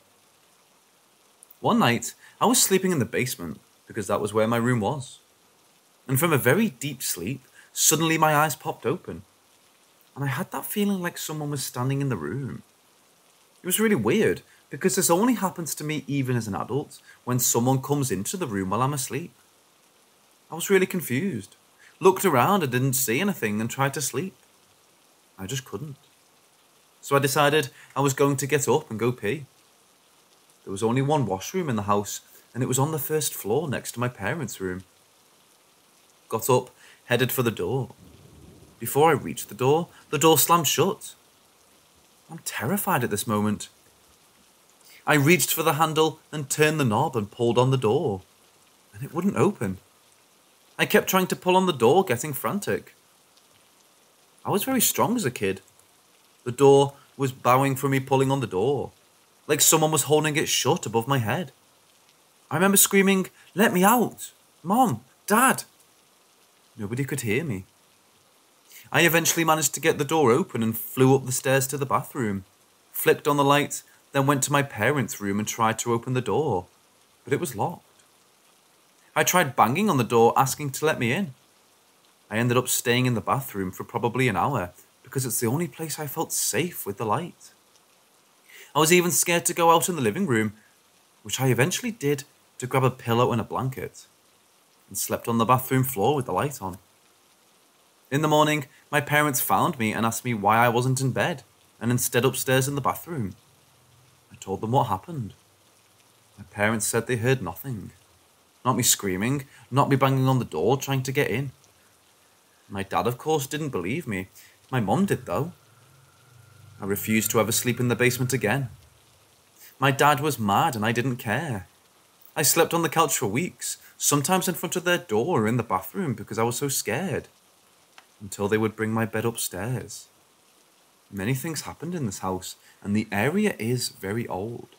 S1: One night, I was sleeping in the basement because that was where my room was. And from a very deep sleep, suddenly my eyes popped open. And I had that feeling like someone was standing in the room. It was really weird because this only happens to me even as an adult when someone comes into the room while I'm asleep. I was really confused, looked around and didn't see anything and tried to sleep. I just couldn't. So I decided I was going to get up and go pee. There was only one washroom in the house, and it was on the first floor next to my parents' room. Got up, headed for the door. Before I reached the door, the door slammed shut. I'm terrified at this moment. I reached for the handle and turned the knob and pulled on the door, and it wouldn't open. I kept trying to pull on the door, getting frantic. I was very strong as a kid. The door was bowing for me pulling on the door like someone was holding it shut above my head. I remember screaming, Let me out! Mom! Dad! Nobody could hear me. I eventually managed to get the door open and flew up the stairs to the bathroom, flicked on the light, then went to my parents' room and tried to open the door, but it was locked. I tried banging on the door asking to let me in. I ended up staying in the bathroom for probably an hour because it's the only place I felt safe with the light. I was even scared to go out in the living room, which I eventually did to grab a pillow and a blanket, and slept on the bathroom floor with the light on. In the morning, my parents found me and asked me why I wasn't in bed, and instead upstairs in the bathroom. I told them what happened. My parents said they heard nothing. Not me screaming, not me banging on the door trying to get in. My dad, of course, didn't believe me. My mum did, though. I refused to ever sleep in the basement again. My dad was mad and I didn't care. I slept on the couch for weeks, sometimes in front of their door or in the bathroom because I was so scared, until they would bring my bed upstairs. Many things happened in this house, and the area is very old.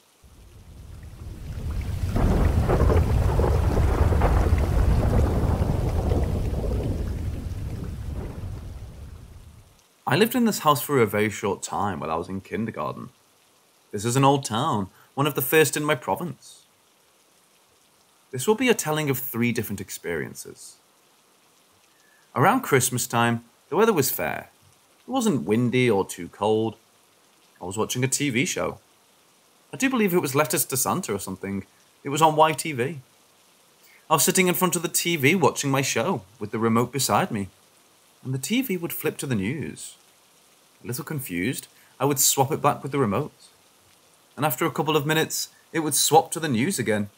S1: I lived in this house for a very short time while I was in kindergarten. This is an old town, one of the first in my province. This will be a telling of three different experiences. Around Christmas time, the weather was fair. It wasn't windy or too cold. I was watching a TV show. I do believe it was Letters to Santa or something. It was on YTV. I was sitting in front of the TV watching my show with the remote beside me, and the TV would flip to the news a little confused, I would swap it back with the remote. And after a couple of minutes, it would swap to the news again.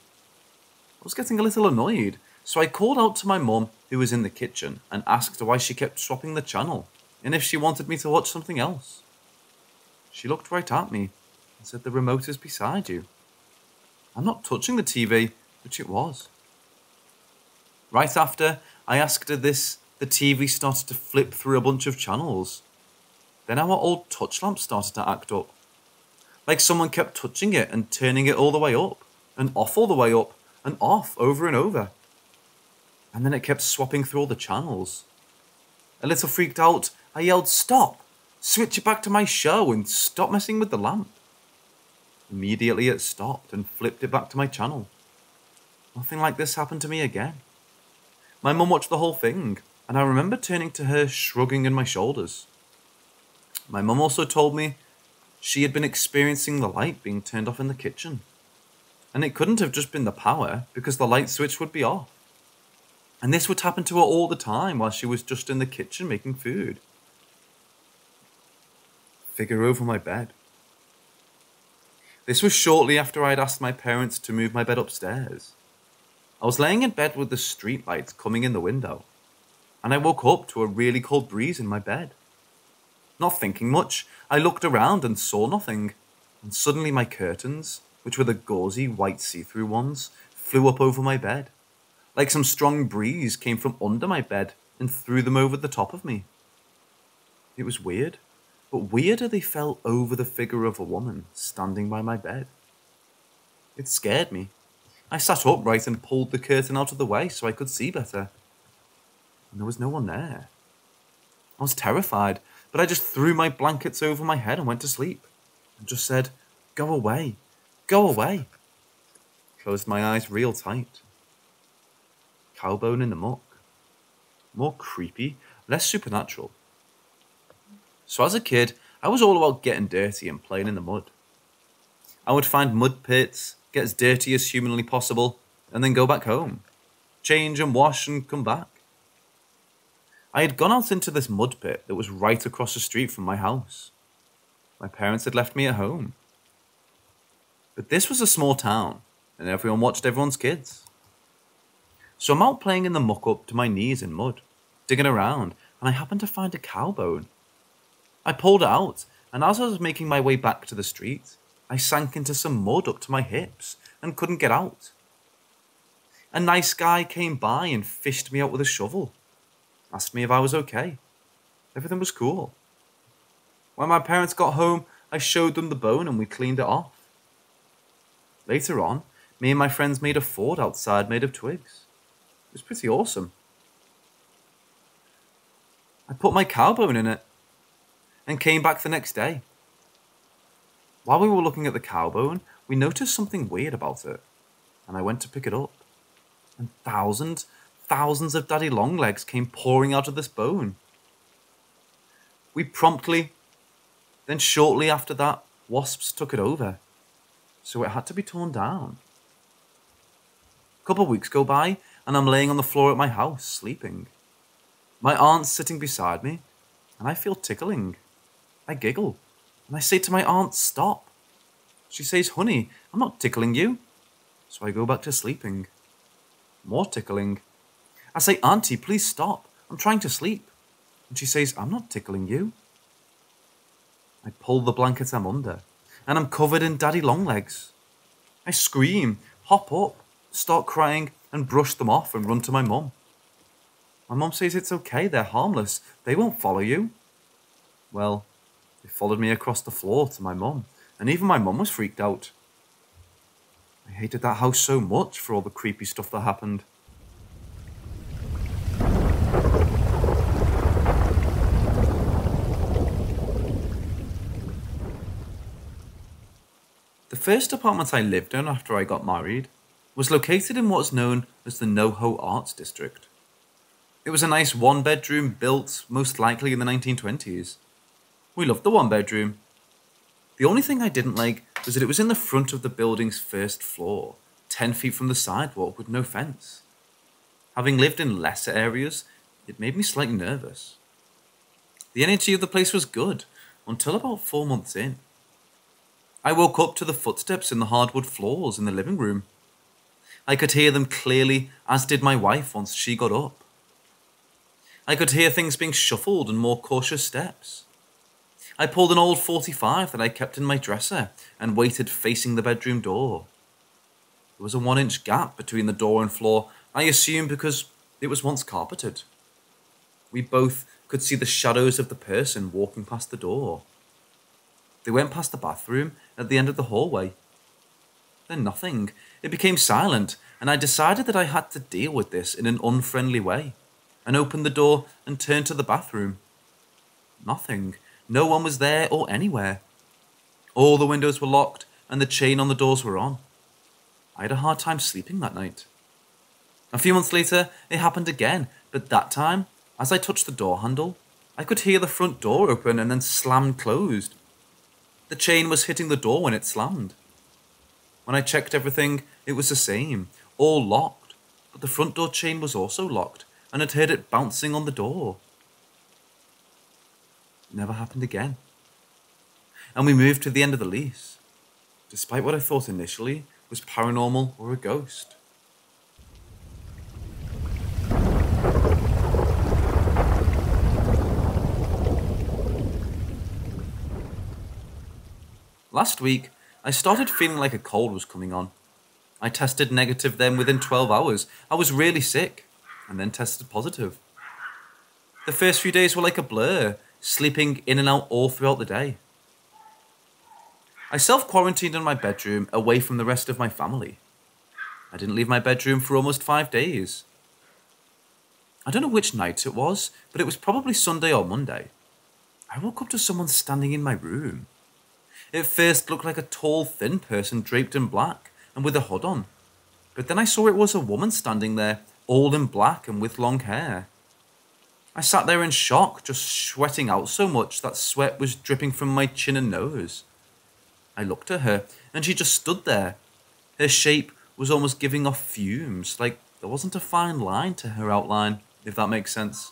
S1: I was getting a little annoyed, so I called out to my mum, who was in the kitchen, and asked why she kept swapping the channel, and if she wanted me to watch something else. She looked right at me and said, The remote is beside you. I'm not touching the TV, which it was. Right after I asked her this, the TV started to flip through a bunch of channels. Then our old touch lamp started to act up. Like someone kept touching it and turning it all the way up, and off all the way up, and off over and over. And then it kept swapping through all the channels. A little freaked out, I yelled, Stop! Switch it back to my show and stop messing with the lamp. Immediately it stopped and flipped it back to my channel. Nothing like this happened to me again. My mum watched the whole thing, and I remember turning to her, shrugging in my shoulders. My mum also told me she had been experiencing the light being turned off in the kitchen. And it couldn't have just been the power because the light switch would be off. And this would happen to her all the time while she was just in the kitchen making food. Figure over my bed. This was shortly after I'd asked my parents to move my bed upstairs. I was laying in bed with the street lights coming in the window, and I woke up to a really cold breeze in my bed. Not thinking much, I looked around and saw nothing, and suddenly my curtains, which were the gauzy white see-through ones, flew up over my bed. Like some strong breeze came from under my bed and threw them over the top of me. It was weird, but weirder they fell over the figure of a woman standing by my bed. It scared me. I sat upright and pulled the curtain out of the way so I could see better. And there was no one there. I was terrified but I just threw my blankets over my head and went to sleep. and just said, Go away, go away. Closed my eyes real tight. Cowbone in the muck. More creepy, less supernatural. So as a kid, I was all about getting dirty and playing in the mud. I would find mud pits, get as dirty as humanly possible, and then go back home, change and wash and come back. I had gone out into this mud pit that was right across the street from my house. My parents had left me at home. But this was a small town, and everyone watched everyone's kids. So I'm out playing in the muck up to my knees in mud, digging around, and I happened to find a cow bone. I pulled it out, and as I was making my way back to the street, I sank into some mud up to my hips and couldn't get out. A nice guy came by and fished me out with a shovel, asked me if I was okay. Everything was cool. When my parents got home, I showed them the bone and we cleaned it off. Later on, me and my friends made a fort outside made of twigs. It was pretty awesome. I put my cow bone in it and came back the next day. While we were looking at the cow bone, we noticed something weird about it, and I went to pick it up. And thousands, thousands of daddy longlegs came pouring out of this bone. We promptly, then shortly after that, wasps took it over, so it had to be torn down. A couple of weeks go by, and I'm laying on the floor at my house, sleeping. My aunt's sitting beside me, and I feel tickling. I giggle, and I say to my aunt, Stop. She says, Honey, I'm not tickling you. So I go back to sleeping. More tickling. I say, Auntie, please stop. I'm trying to sleep. And she says, I'm not tickling you. I pull the blanket I'm under, and I'm covered in daddy longlegs. I scream, hop up, start crying, and brush them off and run to my mum. My mum says it's okay, they're harmless, they won't follow you. Well, they followed me across the floor to my mum, and even my mum was freaked out. I hated that house so much for all the creepy stuff that happened. The first apartment I lived in after I got married was located in what's known as the NoHo Arts District. It was a nice one bedroom built most likely in the 1920s. We loved the one bedroom. The only thing I didn't like was that it was in the front of the building's first floor, 10 feet from the sidewalk with no fence. Having lived in lesser areas, it made me slightly nervous. The energy of the place was good until about four months in. I woke up to the footsteps in the hardwood floors in the living room. I could hear them clearly, as did my wife once she got up. I could hear things being shuffled and more cautious steps. I pulled an old 45 that I kept in my dresser and waited facing the bedroom door. There was a one inch gap between the door and floor, I assume because it was once carpeted. We both could see the shadows of the person walking past the door. They went past the bathroom at the end of the hallway. Then nothing. It became silent, and I decided that I had to deal with this in an unfriendly way, and opened the door and turned to the bathroom. Nothing. No one was there or anywhere. All the windows were locked and the chain on the doors were on. I had a hard time sleeping that night. A few months later, it happened again, but that time, as I touched the door handle, I could hear the front door open and then slam closed. The chain was hitting the door when it slammed. When I checked everything, it was the same, all locked, but the front door chain was also locked, and I'd heard it bouncing on the door It never happened again. And we moved to the end of the lease, despite what I thought initially was paranormal or a ghost. Last week, I started feeling like a cold was coming on. I tested negative then within 12 hours. I was really sick, and then tested positive. The first few days were like a blur, sleeping in and out all throughout the day. I self quarantined in my bedroom away from the rest of my family. I didn't leave my bedroom for almost five days. I don't know which night it was, but it was probably Sunday or Monday. I woke up to someone standing in my room. It first looked like a tall, thin person draped in black and with a hood on. But then I saw it was a woman standing there, all in black and with long hair. I sat there in shock, just sweating out so much that sweat was dripping from my chin and nose. I looked at her, and she just stood there. Her shape was almost giving off fumes, like there wasn't a fine line to her outline, if that makes sense.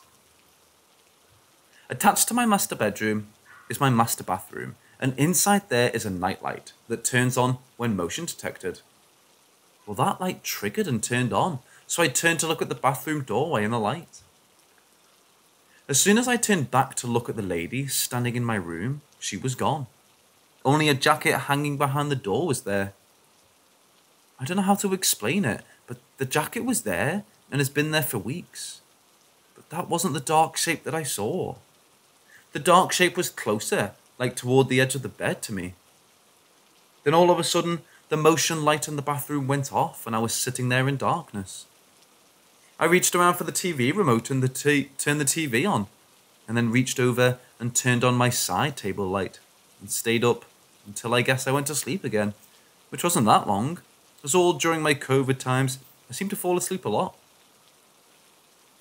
S1: Attached to my master bedroom is my master bathroom, and inside there is a nightlight that turns on when motion detected. Well, that light triggered and turned on, so I turned to look at the bathroom doorway and the light. As soon as I turned back to look at the lady standing in my room, she was gone. Only a jacket hanging behind the door was there. I don't know how to explain it, but the jacket was there and has been there for weeks. But that wasn't the dark shape that I saw. The dark shape was closer, like toward the edge of the bed to me. Then all of a sudden, the motion light in the bathroom went off and I was sitting there in darkness. I reached around for the TV remote and the t- turned the TV on, and then reached over and turned on my side table light and stayed up until I guess I went to sleep again, which wasn't that long. It was all during my COVID times. I seemed to fall asleep a lot.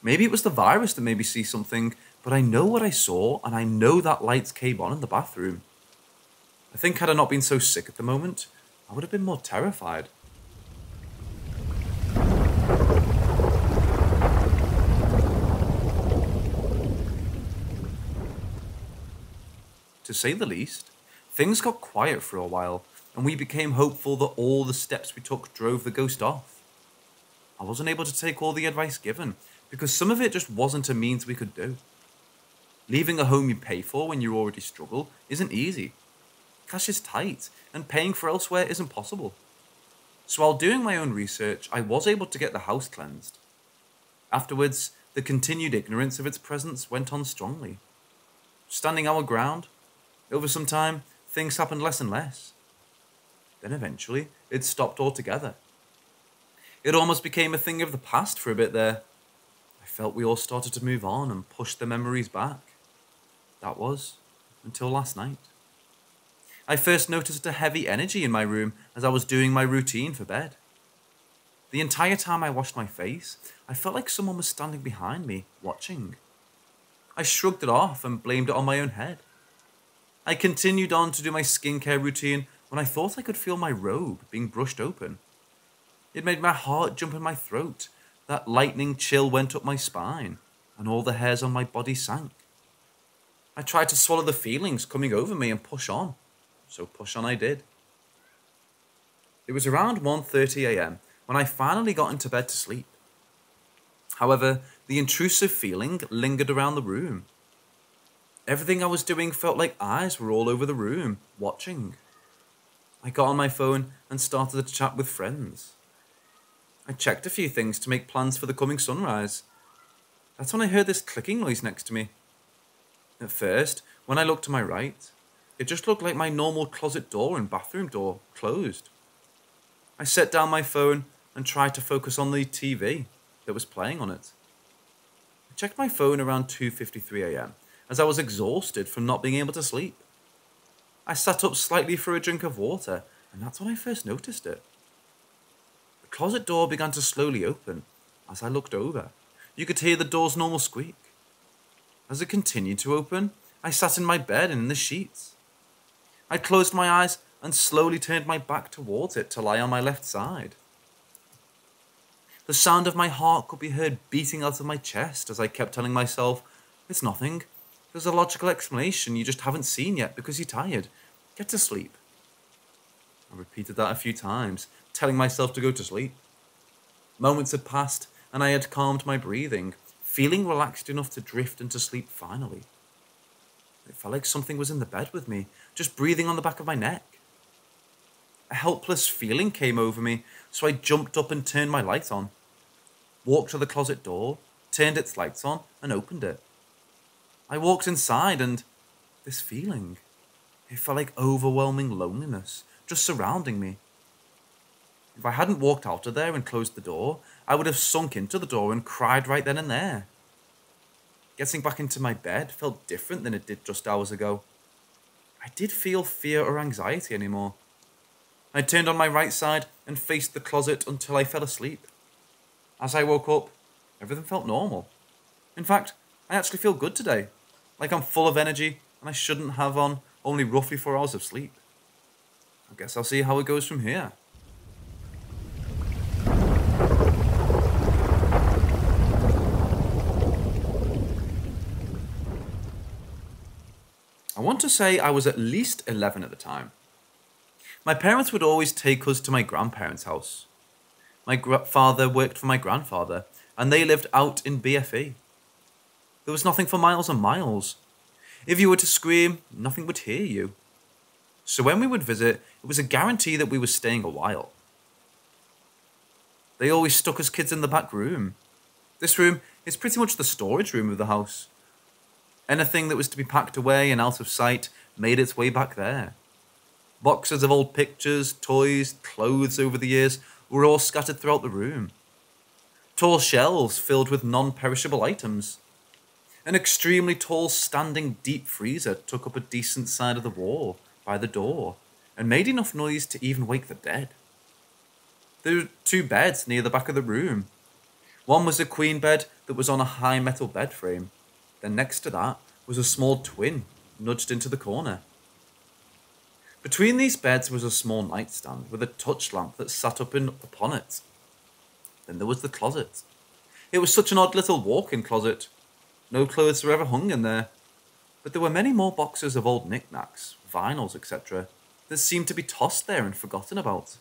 S1: Maybe it was the virus that made me see something, but I know what I saw, and I know that lights came on in the bathroom. I think had I not been so sick at the moment, I would have been more terrified. To say the least, things got quiet for a while, and we became hopeful that all the steps we took drove the ghost off. I wasn't able to take all the advice given, because some of it just wasn't a means we could do. Leaving a home you pay for when you already struggle isn't easy. Cash is tight, and paying for elsewhere isn't possible. So while doing my own research, I was able to get the house cleansed. Afterwards, the continued ignorance of its presence went on strongly. Standing our ground, over some time, things happened less and less. Then eventually, it stopped altogether. It almost became a thing of the past for a bit there. I felt we all started to move on and push the memories back. That was until last night. I first noticed a heavy energy in my room as I was doing my routine for bed. The entire time I washed my face, I felt like someone was standing behind me, watching. I shrugged it off and blamed it on my own head. I continued on to do my skincare routine when I thought I could feel my robe being brushed open. It made my heart jump in my throat. That lightning chill went up my spine, and all the hairs on my body sank. I tried to swallow the feelings coming over me and push on, so push on I did. It was around 1:30 a.m. when I finally got into bed to sleep. However, the intrusive feeling lingered around the room. Everything I was doing felt like eyes were all over the room, watching. I got on my phone and started to chat with friends. I checked a few things to make plans for the coming sunrise. That's when I heard this clicking noise next to me. At first, when I looked to my right, it just looked like my normal closet door and bathroom door closed. I set down my phone and tried to focus on the TV that was playing on it. I checked my phone around 2:53 a.m as I was exhausted from not being able to sleep. I sat up slightly for a drink of water, and that's when I first noticed it. The closet door began to slowly open as I looked over. You could hear the door's normal squeak. As it continued to open, I sat in my bed and in the sheets. I closed my eyes and slowly turned my back towards it to lie on my left side. The sound of my heart could be heard beating out of my chest as I kept telling myself, It's nothing, there's a logical explanation you just haven't seen yet because you're tired. Get to sleep. I repeated that a few times, telling myself to go to sleep. Moments had passed, and I had calmed my breathing, feeling relaxed enough to drift into sleep finally. It felt like something was in the bed with me, just breathing on the back of my neck. A helpless feeling came over me, so I jumped up and turned my light on. Walked to the closet door, turned its lights on, and opened it. I walked inside and this feeling, it felt like overwhelming loneliness just surrounding me. If I hadn't walked out of there and closed the door, I would have sunk into the door and cried right then and there. Getting back into my bed felt different than it did just hours ago. I did feel fear or anxiety anymore. I turned on my right side and faced the closet until I fell asleep. As I woke up, everything felt normal. In fact, I actually feel good today, like I'm full of energy and I shouldn't have on only roughly four hours of sleep. I guess I'll see how it goes from here. I want to say I was at least 11 at the time. My parents would always take us to my grandparents' house. My father worked for my grandfather, and they lived out in BFE. There was nothing for miles and miles. If you were to scream, nothing would hear you. So when we would visit, it was a guarantee that we were staying a while. They always stuck us kids in the back room. This room is pretty much the storage room of the house. Anything that was to be packed away and out of sight made its way back there. Boxes of old pictures, toys, clothes over the years were all scattered throughout the room. Tall shelves filled with non perishable items. An extremely tall standing deep freezer took up a decent side of the wall by the door and made enough noise to even wake the dead. There were two beds near the back of the room. One was a queen bed that was on a high metal bed frame. Then next to that was a small twin nudged into the corner. Between these beds was a small nightstand with a touch lamp that sat up in, upon it. Then there was the closet. It was such an odd little walk-in closet. No clothes were ever hung in there. But there were many more boxes of old knickknacks, vinyls, etc., that seemed to be tossed there and forgotten about.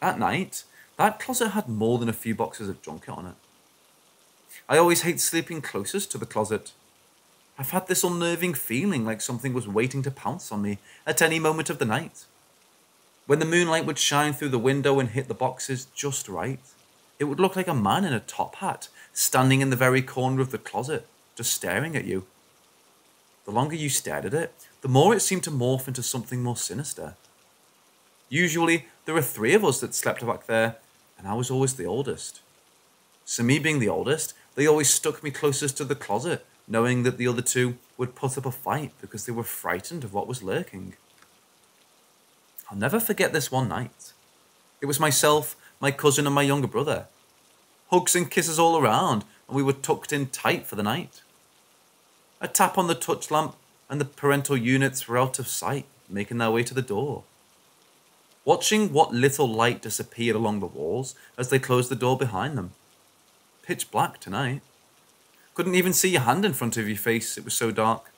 S1: At night, that closet had more than a few boxes of junket on it. I always hate sleeping closest to the closet. I've had this unnerving feeling like something was waiting to pounce on me at any moment of the night. When the moonlight would shine through the window and hit the boxes just right, it would look like a man in a top hat standing in the very corner of the closet, just staring at you. The longer you stared at it, the more it seemed to morph into something more sinister. Usually, there were three of us that slept back there, and I was always the oldest. So, me being the oldest, they always stuck me closest to the closet knowing that the other two would put up a fight because they were frightened of what was lurking. I'll never forget this one night. It was myself, my cousin, and my younger brother. Hugs and kisses all around, and we were tucked in tight for the night. A tap on the touch lamp, and the parental units were out of sight, making their way to the door. Watching what little light disappeared along the walls as they closed the door behind them. Pitch black tonight. Couldn't even see your hand in front of your face, it was so dark.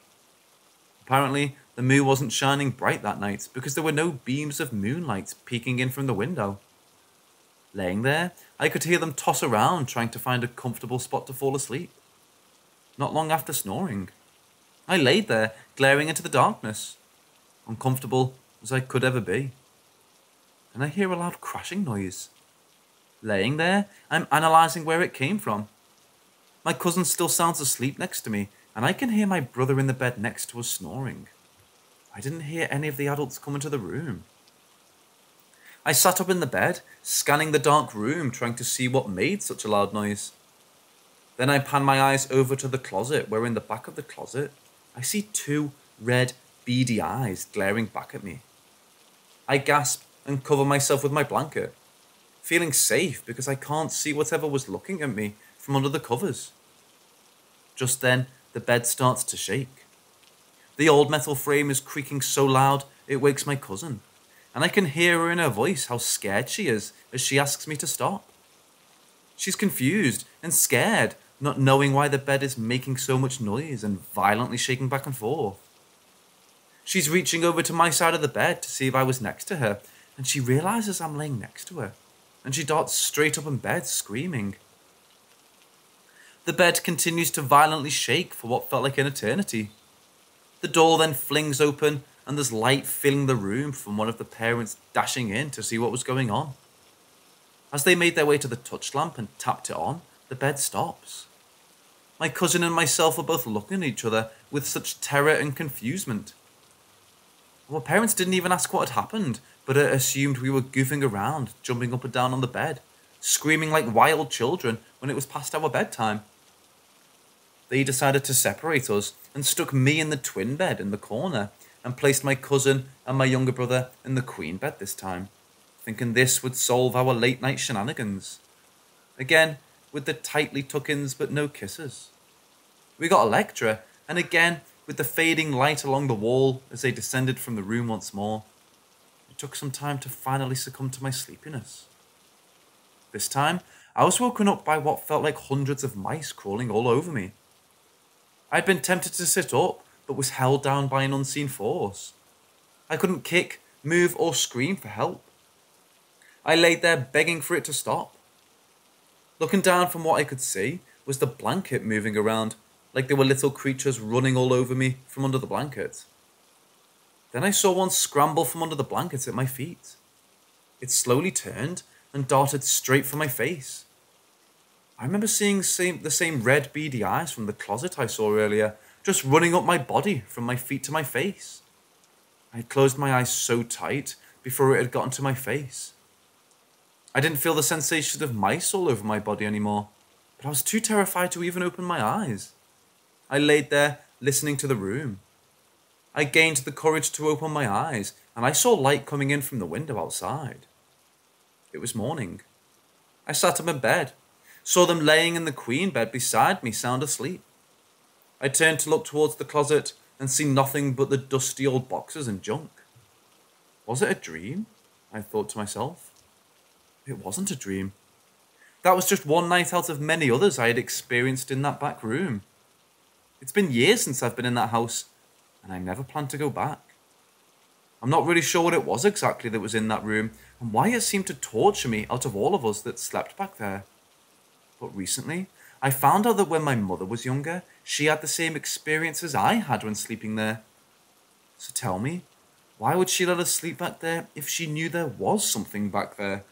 S1: Apparently, the moon wasn't shining bright that night because there were no beams of moonlight peeking in from the window. Laying there, I could hear them toss around trying to find a comfortable spot to fall asleep. Not long after snoring, I laid there, glaring into the darkness, uncomfortable as I could ever be. And I hear a loud crashing noise. Laying there, I'm analysing where it came from. My cousin still sounds asleep next to me, and I can hear my brother in the bed next to us snoring. I didn't hear any of the adults come into the room. I sat up in the bed, scanning the dark room, trying to see what made such a loud noise. Then I pan my eyes over to the closet, where in the back of the closet, I see two red, beady eyes glaring back at me. I gasp and cover myself with my blanket, feeling safe because I can't see whatever was looking at me from under the covers. Just then, the bed starts to shake. The old metal frame is creaking so loud it wakes my cousin, and I can hear her in her voice how scared she is as she asks me to stop. She's confused and scared, not knowing why the bed is making so much noise and violently shaking back and forth. She's reaching over to my side of the bed to see if I was next to her, and she realizes I'm laying next to her, and she darts straight up in bed, screaming. The bed continues to violently shake for what felt like an eternity. The door then flings open, and there's light filling the room from one of the parents dashing in to see what was going on. As they made their way to the touch lamp and tapped it on, the bed stops. My cousin and myself were both looking at each other with such terror and confusement. Our parents didn't even ask what had happened, but assumed we were goofing around, jumping up and down on the bed, screaming like wild children when it was past our bedtime they decided to separate us and stuck me in the twin bed in the corner and placed my cousin and my younger brother in the queen bed this time, thinking this would solve our late night shenanigans. Again, with the tightly tuck-ins but no kisses. We got Electra, and again, with the fading light along the wall as they descended from the room once more. Took some time to finally succumb to my sleepiness. This time, I was woken up by what felt like hundreds of mice crawling all over me. I had been tempted to sit up, but was held down by an unseen force. I couldn't kick, move, or scream for help. I laid there begging for it to stop. Looking down from what I could see was the blanket moving around like there were little creatures running all over me from under the blanket. Then I saw one scramble from under the blankets at my feet. It slowly turned and darted straight for my face. I remember seeing same, the same red beady eyes from the closet I saw earlier, just running up my body from my feet to my face. I had closed my eyes so tight before it had gotten to my face. I didn't feel the sensation of mice all over my body anymore, but I was too terrified to even open my eyes. I laid there, listening to the room. I gained the courage to open my eyes, and I saw light coming in from the window outside. It was morning. I sat up in my bed, saw them laying in the queen bed beside me, sound asleep. I turned to look towards the closet and see nothing but the dusty old boxes and junk. Was it a dream? I thought to myself. It wasn't a dream. That was just one night out of many others I had experienced in that back room. It's been years since I've been in that house, and I never plan to go back. I'm not really sure what it was exactly that was in that room, and why it seemed to torture me out of all of us that slept back there. But recently, I found out that when my mother was younger, she had the same experiences I had when sleeping there. So tell me, why would she let us sleep back there if she knew there was something back there